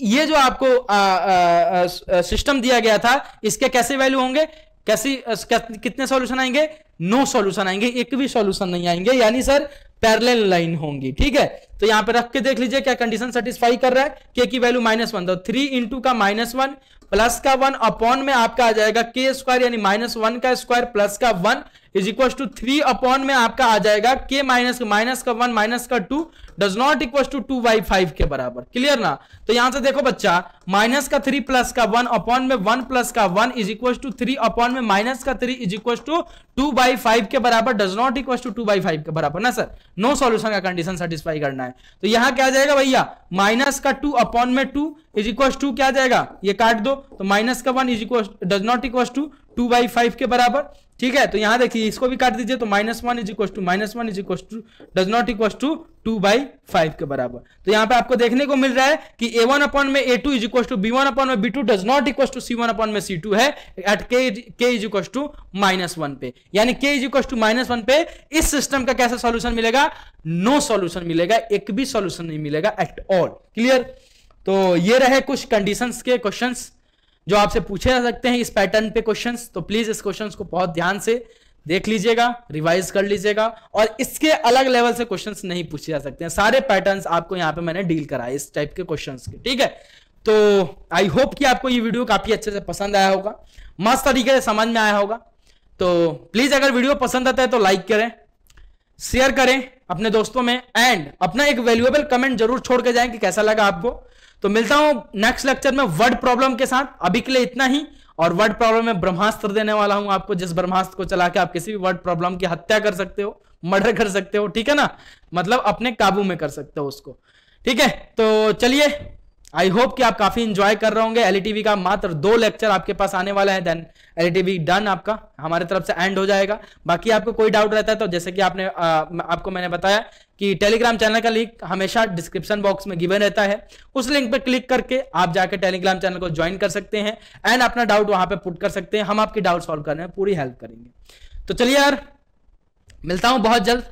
ये जो आपको सिस्टम दिया गया था, इसके कैसे वैल्यू होंगे? कैसी कितने सॉल्यूशन आएँगे? नो सॉल्यूशन आएँगे, एक भी सॉल्यूशन नहीं आएँगे, यानी सर पैरेलल लाइन होंगी, ठीक है? तो यहाँ पे रख के देख लीजिए क्या कंडीशन सेटिस्फाई कर रहा है के की वैल्यू माइनस वन तो थ्री इंटू का माइनस वन प्लस का वन अपॉन में आपका आ जाएगा के स्क्वायर, यानी माइनस वन का स्क्वायर प्लस का one is equal to three upon में आपका आ जाएगा के माइनस माइनस का वन, माइनस का two does not equal to two by five के बराबर। क्लियर ना? तो यहाँ से देखो बच्चा, माइनस का थ्री प्लस का वन अपॉन में वन प्लस का one is equal to three upon में माइनस का three is equal to two by five के बराबर, does not equal to two by five के बराबर। ना सर? नो सॉल्यूशन का कंडीशन सेटिस्फाई करना है। तो यहाँ क्या आ जाएगा भैया? माइनस का टू अपॉन में टू इज़ इक्वल टू क्या जाएगा? ये काट दो तो माइनस का one is equal does not equal to two by five के बराबर। ठीक है तो यहाँ देखिए, इसको भी काट दीजिए तो minus one is equal to, minus one is equal to, does not equal to two by five के बराबर। तो यहाँ पे आपको देखने को मिल रहा है कि ए वन अपॉन में A two is equal to B one upon में B two does not equal to C one upon में सी टू है at k k is equal to minus one पे। यानी k is equal to minus one पे इस system का कैसा solution मिलेगा? नो no सॉल्यूशन मिलेगा, एक भी सॉल्यूशन नहीं मिलेगा एट ऑल क्लियर तो ये रहे कुछ कंडीशंस के क्वेश्चंस जो आपसे पूछे जा सकते हैं इस पैटर्न पे क्वेश्चंस तो प्लीज़ इस क्वेश्चंस को बहुत ध्यान से देख लीजिएगा रिवाइज कर लीजिएगा और इसके अलग लेवल से क्वेश्चंस नहीं पूछे जा सकते हैं। सारे पैटर्न्स आपको यहाँ पे मैंने डील कराए इस टाइप के क्वेश्चंस के, ठीक है? तो आई होप कि आपको ये वीडियो काफ़ी अच्छे से पसंद आया होगा, मस्त तरीके से समझ में आया होगा। तो प्लीज़ अगर वीडियो पसंद आता है तो लाइक करें शेयर करें अपने दोस्तों में एंड अपना एक वैल्यूएबल कमेंट ज़रूर छोड़ के जाएँ कि कैसा लगा आपको। तो मिलता हूँ नेक्स्ट लेक्चर में वर्ड प्रॉब्लम के साथ। अभी के लिए इतना ही, और वर्ड प्रॉब्लम में ब्रह्मास्त्र देने वाला हूँ आपको, जिस ब्रह्मास्त्र को चला के आप किसी भी वर्ड प्रॉब्लम की हत्या कर सकते हो मर्डर कर सकते हो, ठीक है ना? मतलब अपने काबू में कर सकते हो उसको। ठीक है? तो चलिए आई होप कि आप काफ़ी इंजॉय कर रहे होंगे। एलईटीवी का मात्र दो लेक्चर आपके पास आने वाला है देन एलईटीवी डन आपका। हमारे तरफ़ से एंड हो जाएगा। बाकी आपको कोई डाउट रहता है तो जैसे कि आपने आ, आपको मैंने बताया कि टेलीग्राम चैनल का लिंक हमेशा डिस्क्रिप्शन बॉक्स में गिवन रहता है। उस लिंक पर क्लिक करके आप जाकर टेलीग्राम चैनल को ज्वाइन कर सकते हैं एंड अपना डाउट वहाँ पर पुट कर सकते हैं। हम आपकी डाउट सॉल्व करने में पूरी हेल्प करेंगे। तो चलिए यार मिलता हूँ बहुत जल्द।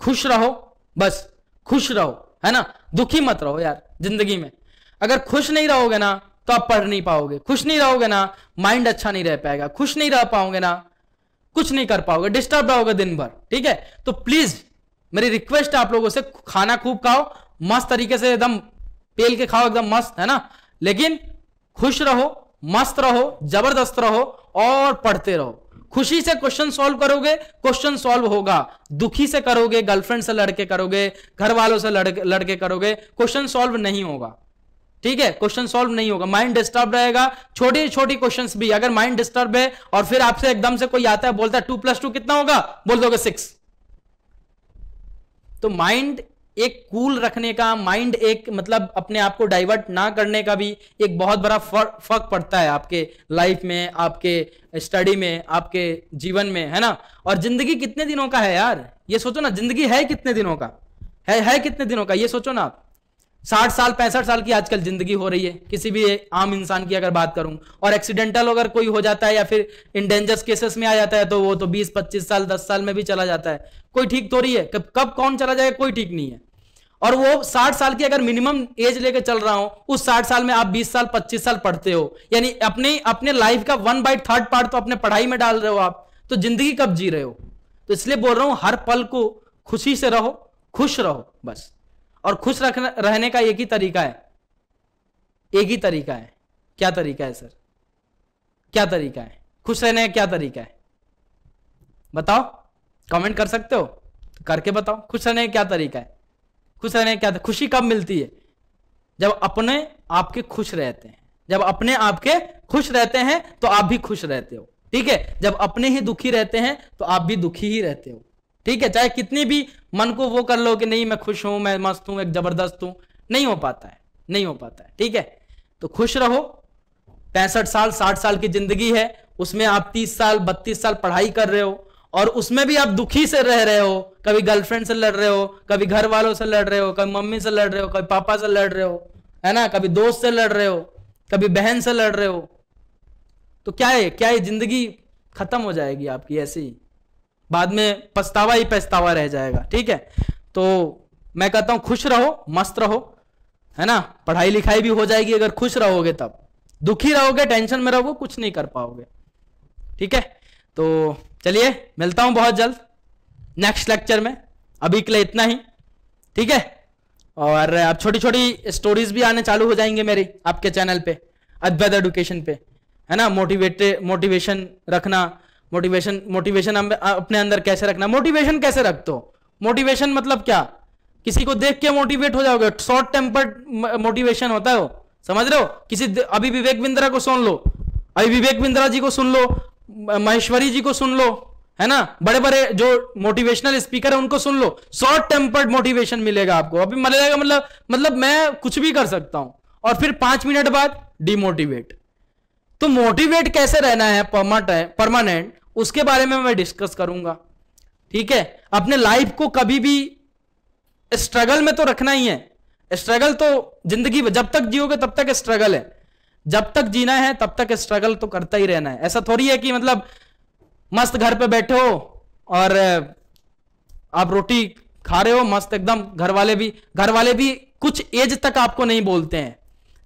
खुश रहो बस खुश रहो है ना? दुखी मत रहो यार ज़िंदगी में। अगर खुश नहीं रहोगे ना तो आप पढ़ नहीं पाओगे। खुश नहीं रहोगे ना माइंड अच्छा नहीं रह पाएगा। खुश नहीं रह पाओगे ना, कुछ नहीं कर पाओगे। डिस्टर्ब रहोगे दिन भर, ठीक है? तो प्लीज़ मेरी रिक्वेस्ट है आप लोगों से, खाना खूब खाओ, मस्त तरीके से एकदम पेल के खाओ, एकदम मस्त, है ना? लेकिन खुश रहो, मस्त रहो, ज़बरदस्त रहो और पढ़ते रहो। खुशी से क्वेश्चन सॉल्व करोगे क्वेश्चन सॉल्व होगा। दुखी से करोगे गर्लफ्रेंड से लड़के करोगे घर वालों से लड़के लड़के करोगे क्वेश्चन सॉल्व नहीं होगा। ठीक है? क्वेश्चन सॉल्व नहीं होगा। माइंड डिस्टर्ब रहेगा। छोटी छोटी क्वेश्चंस भी। अगर माइंड डिस्टर्ब है और फिर आपसे एकदम से कोई आता है, बोलता है टू प्लस टू कितना होगा? बोल दोगे सिक्स तो माइंड एक कूल cool रखने का माइंड एक मतलब अपने आप को डाइवर्ट ना करने का भी एक बहुत बड़ा फ़र्क पड़ता है आपके लाइफ में, आपके स्टडी में, आपके जीवन में, है ना? और ज़िंदगी कितने दिनों का है यार? ये सोचो ना, ज़िंदगी है कितने दिनों का? है है कितने दिनों का? ये सोचो ना आप। साठ साल, पैंसठ साल की आजकल ज़िंदगी हो रही है। किसी भी आम इंसान की अगर बात करूँ, और एक्सीडेंटल अगर कोई हो जाता है या फिर इन डेंजर्स केसेस में आ जाता है तो वो तो 20 25 साल 10 साल में भी चला जाता है। कोई ठीक तो रही है। कब कब कौन चला जाएगा, कोई ठीक नहीं है। और वो 60 साल की अगर मिनिमम एज लेके चल रहा हूँ, उस 60 साल में आप 20 साल 25 साल पढ़ते हो। यानी अपने अपने लाइफ का वन बाई थर्ड पार्ट तो अपने पढ़ाई में डाल रहे हो आप तो ज़िंदगी कब जी रहे हो? तो इसलिए बोल रहा हूँ, हर पल को खुशी से रहो, खुश रहो, बस। और खुश रखना, रहने का एक ही तरीका है। एक ही तरीका है। क्या तरीका है, सर? क्या तरीका है? खुश रहने का क्या तरीका है? बताओ। कमेंट कर सकते हो? करके बताओ। खुश रहने का क्या तरीका है? खुश रहने का क्या खुशी कब मिलती है? जब अपने आपके खुश रहते हैं। जब अपने आपके खुश रहते हैं तो आप भी खुश रहते हो। ठीक है? जब अपने ही दुखी रहते हैं तो आप भी दुखी ही रहते हो। ठीक है, चाहे कितनी भी मन को वो कर लो कि नहीं, मैं खुश हूँ, मैं मस्त हूँ, एक ज़बरदस्त हूँ। नहीं हो पाता है, नहीं हो पाता है, ठीक है? तो खुश रहो। पैंसठ साल, साठ साल की ज़िंदगी है, उसमें आप तीस साल, बत्तीस साल पढ़ाई कर रहे हो, और उसमें भी आप दुखी से रह रहे हो। कभी गर्लफ्रेंड से लड़ रहे हो, कभी घर वालों से लड़ रहे हो, कभी मम्मी से लड़ रहे हो, कभी पापा से लड़ रहे हो, है ना? कभी दोस्त से लड़ रहे हो, कभी बहन से लड़ रहे हो। तो क्या है क्या है ज़िंदगी खत्म हो जाएगी आपकी ऐसे ही? बाद में पछतावा ही पछतावा रह जाएगा, ठीक है? तो मैं कहता हूँ, खुश रहो, मस्त रहो, है ना? पढ़ाई लिखाई भी हो जाएगी, अगर खुश रहोगे तब। दुखी रहोगे, टेंशन में रहोगे, कुछ नहीं कर पाओगे, ठीक है? तो चलिए, मिलता हूँ बहुत जल्द नेक्स्ट लेक्चर में, अभी के लिए इतना ही, ठीक है? और अब छोटी छोटी स्टोरीज भी आने चालू हो जाएँगे मेरी, आपके चैनल पे अद्वैत एडुकेशन पे, है ना? मोटिवेट मोटिवेशन रखना मोटिवेशन मोटिवेशन अपने अंदर कैसे रखना मोटिवेशन कैसे रखते हो? मोटिवेशन मतलब क्या? किसी को देख के मोटिवेट हो जाओगे। शॉर्ट टेम्पर्ड मोटिवेशन होता है समझ रहे हो? किसी अभी विवेक बिंद्रा को सुन लो। अभी विवेक बिंद्रा जी को सुन लो। महेश्वरी जी को सुन लो। है ना? बड़े बड़े जो मोटिवेशनल स्पीकर है, उनको सुन लो। शॉर्ट टेम्पर्ड मोटिवेशन मिलेगा आपको। अभी मिलेगा मतलब मतलब मैं कुछ भी कर सकता हूँ। और फिर पाँच मिनट बाद डिमोटिवेट तो मोटिवेट कैसे रहना है परमानेंट उसके बारे में मैं डिस्कस करूँगा। ठीक है? अपने लाइफ को कभी भी स्ट्रगल में तो रखना ही है। स्ट्रगल तो ज़िंदगी जब तक जियोगे तब तक स्ट्रगल है। जब तक जीना है, तब तक स्ट्रगल तो करता ही रहना है। ऐसा थोड़ी है कि मतलब मस्त घर पे बैठे हो और आप रोटी खा रहे हो, मस्त एकदम, घर वाले भी, घर वाले भी कुछ एज तक आपको नहीं बोलते हैं।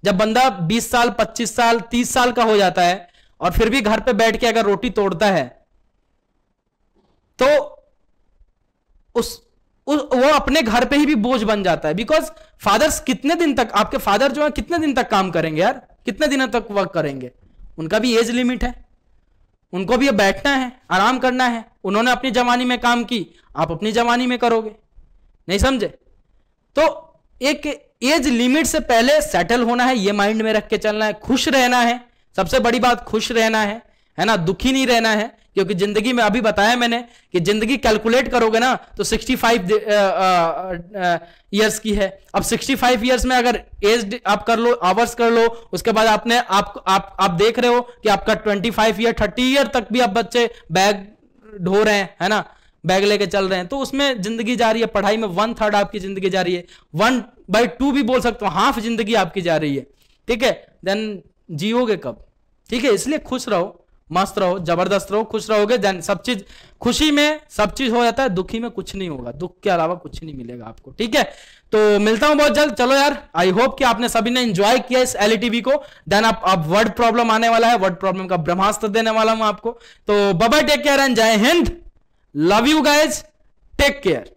जब बंदा 20 साल 25 साल 30 साल का हो जाता है और फिर भी घर पे बैठ के अगर रोटी तोड़ता है तो उस, उस वो अपने घर पे ही भी बोझ बन जाता है। बिकॉज़ फादर्स कितने दिन तक आपके फादर जो है कितने दिन तक काम करेंगे यार? कितने दिनों तक वर्क करेंगे? उनका भी एज लिमिट है। उनको भी बैठना है आराम करना है। उन्होंने अपनी जवानी में काम की आप अपनी जवानी में करोगे। नहीं समझे? तो एक एज लिमिट से पहले सेटल होना है, ये माइंड में रख के चलना है, खुश रहना है। सबसे बड़ी बात, खुश रहना है है ना? दुखी नहीं रहना है, क्योंकि ज़िंदगी में अभी बताया मैंने कि ज़िंदगी कैलकुलेट करोगे ना तो 65 फाइव ईयर्स की है। अब 65 फाइव ईयर्स में अगर एज आप कर लो आवर्स कर लो, उसके बाद आपने, आप आप आप देख रहे हो कि आपका 25 ईयर 30 ईयर तक भी आप बच्चे बैग ढो रहे हैं, है ना? बैग लेके चल रहे हैं। तो उसमें ज़िंदगी जा रही है, पढ़ाई में वन थर्ड आपकी ज़िंदगी जा रही है। वन बाई टू भी बोल सकते हो हाफ़ ज़िंदगी आपकी जा रही है। ठीक है? देन जियोगे कब? ठीक है? इसलिए खुश रहो, मस्त रहो, ज़बरदस्त रहो, खुश रहोगे देन सब चीज़, खुशी में सब चीज़ हो जाता है, दुखी में कुछ नहीं होगा। दुख के अलावा कुछ नहीं मिलेगा आपको। ठीक है? तो मिलता हूँ बहुत जल्द। चलो यार आई होप कि आपने सभी ने एंजॉय किया इस एलईटीवी को। देन आप अब वर्ड प्रॉब्लम आने वाला है। वर्ड प्रॉब्लम का ब्रह्मास्त्र देने वाला हूँ आपको। तो बाबा टेक केयर एंड जय Hind. Love you guys take care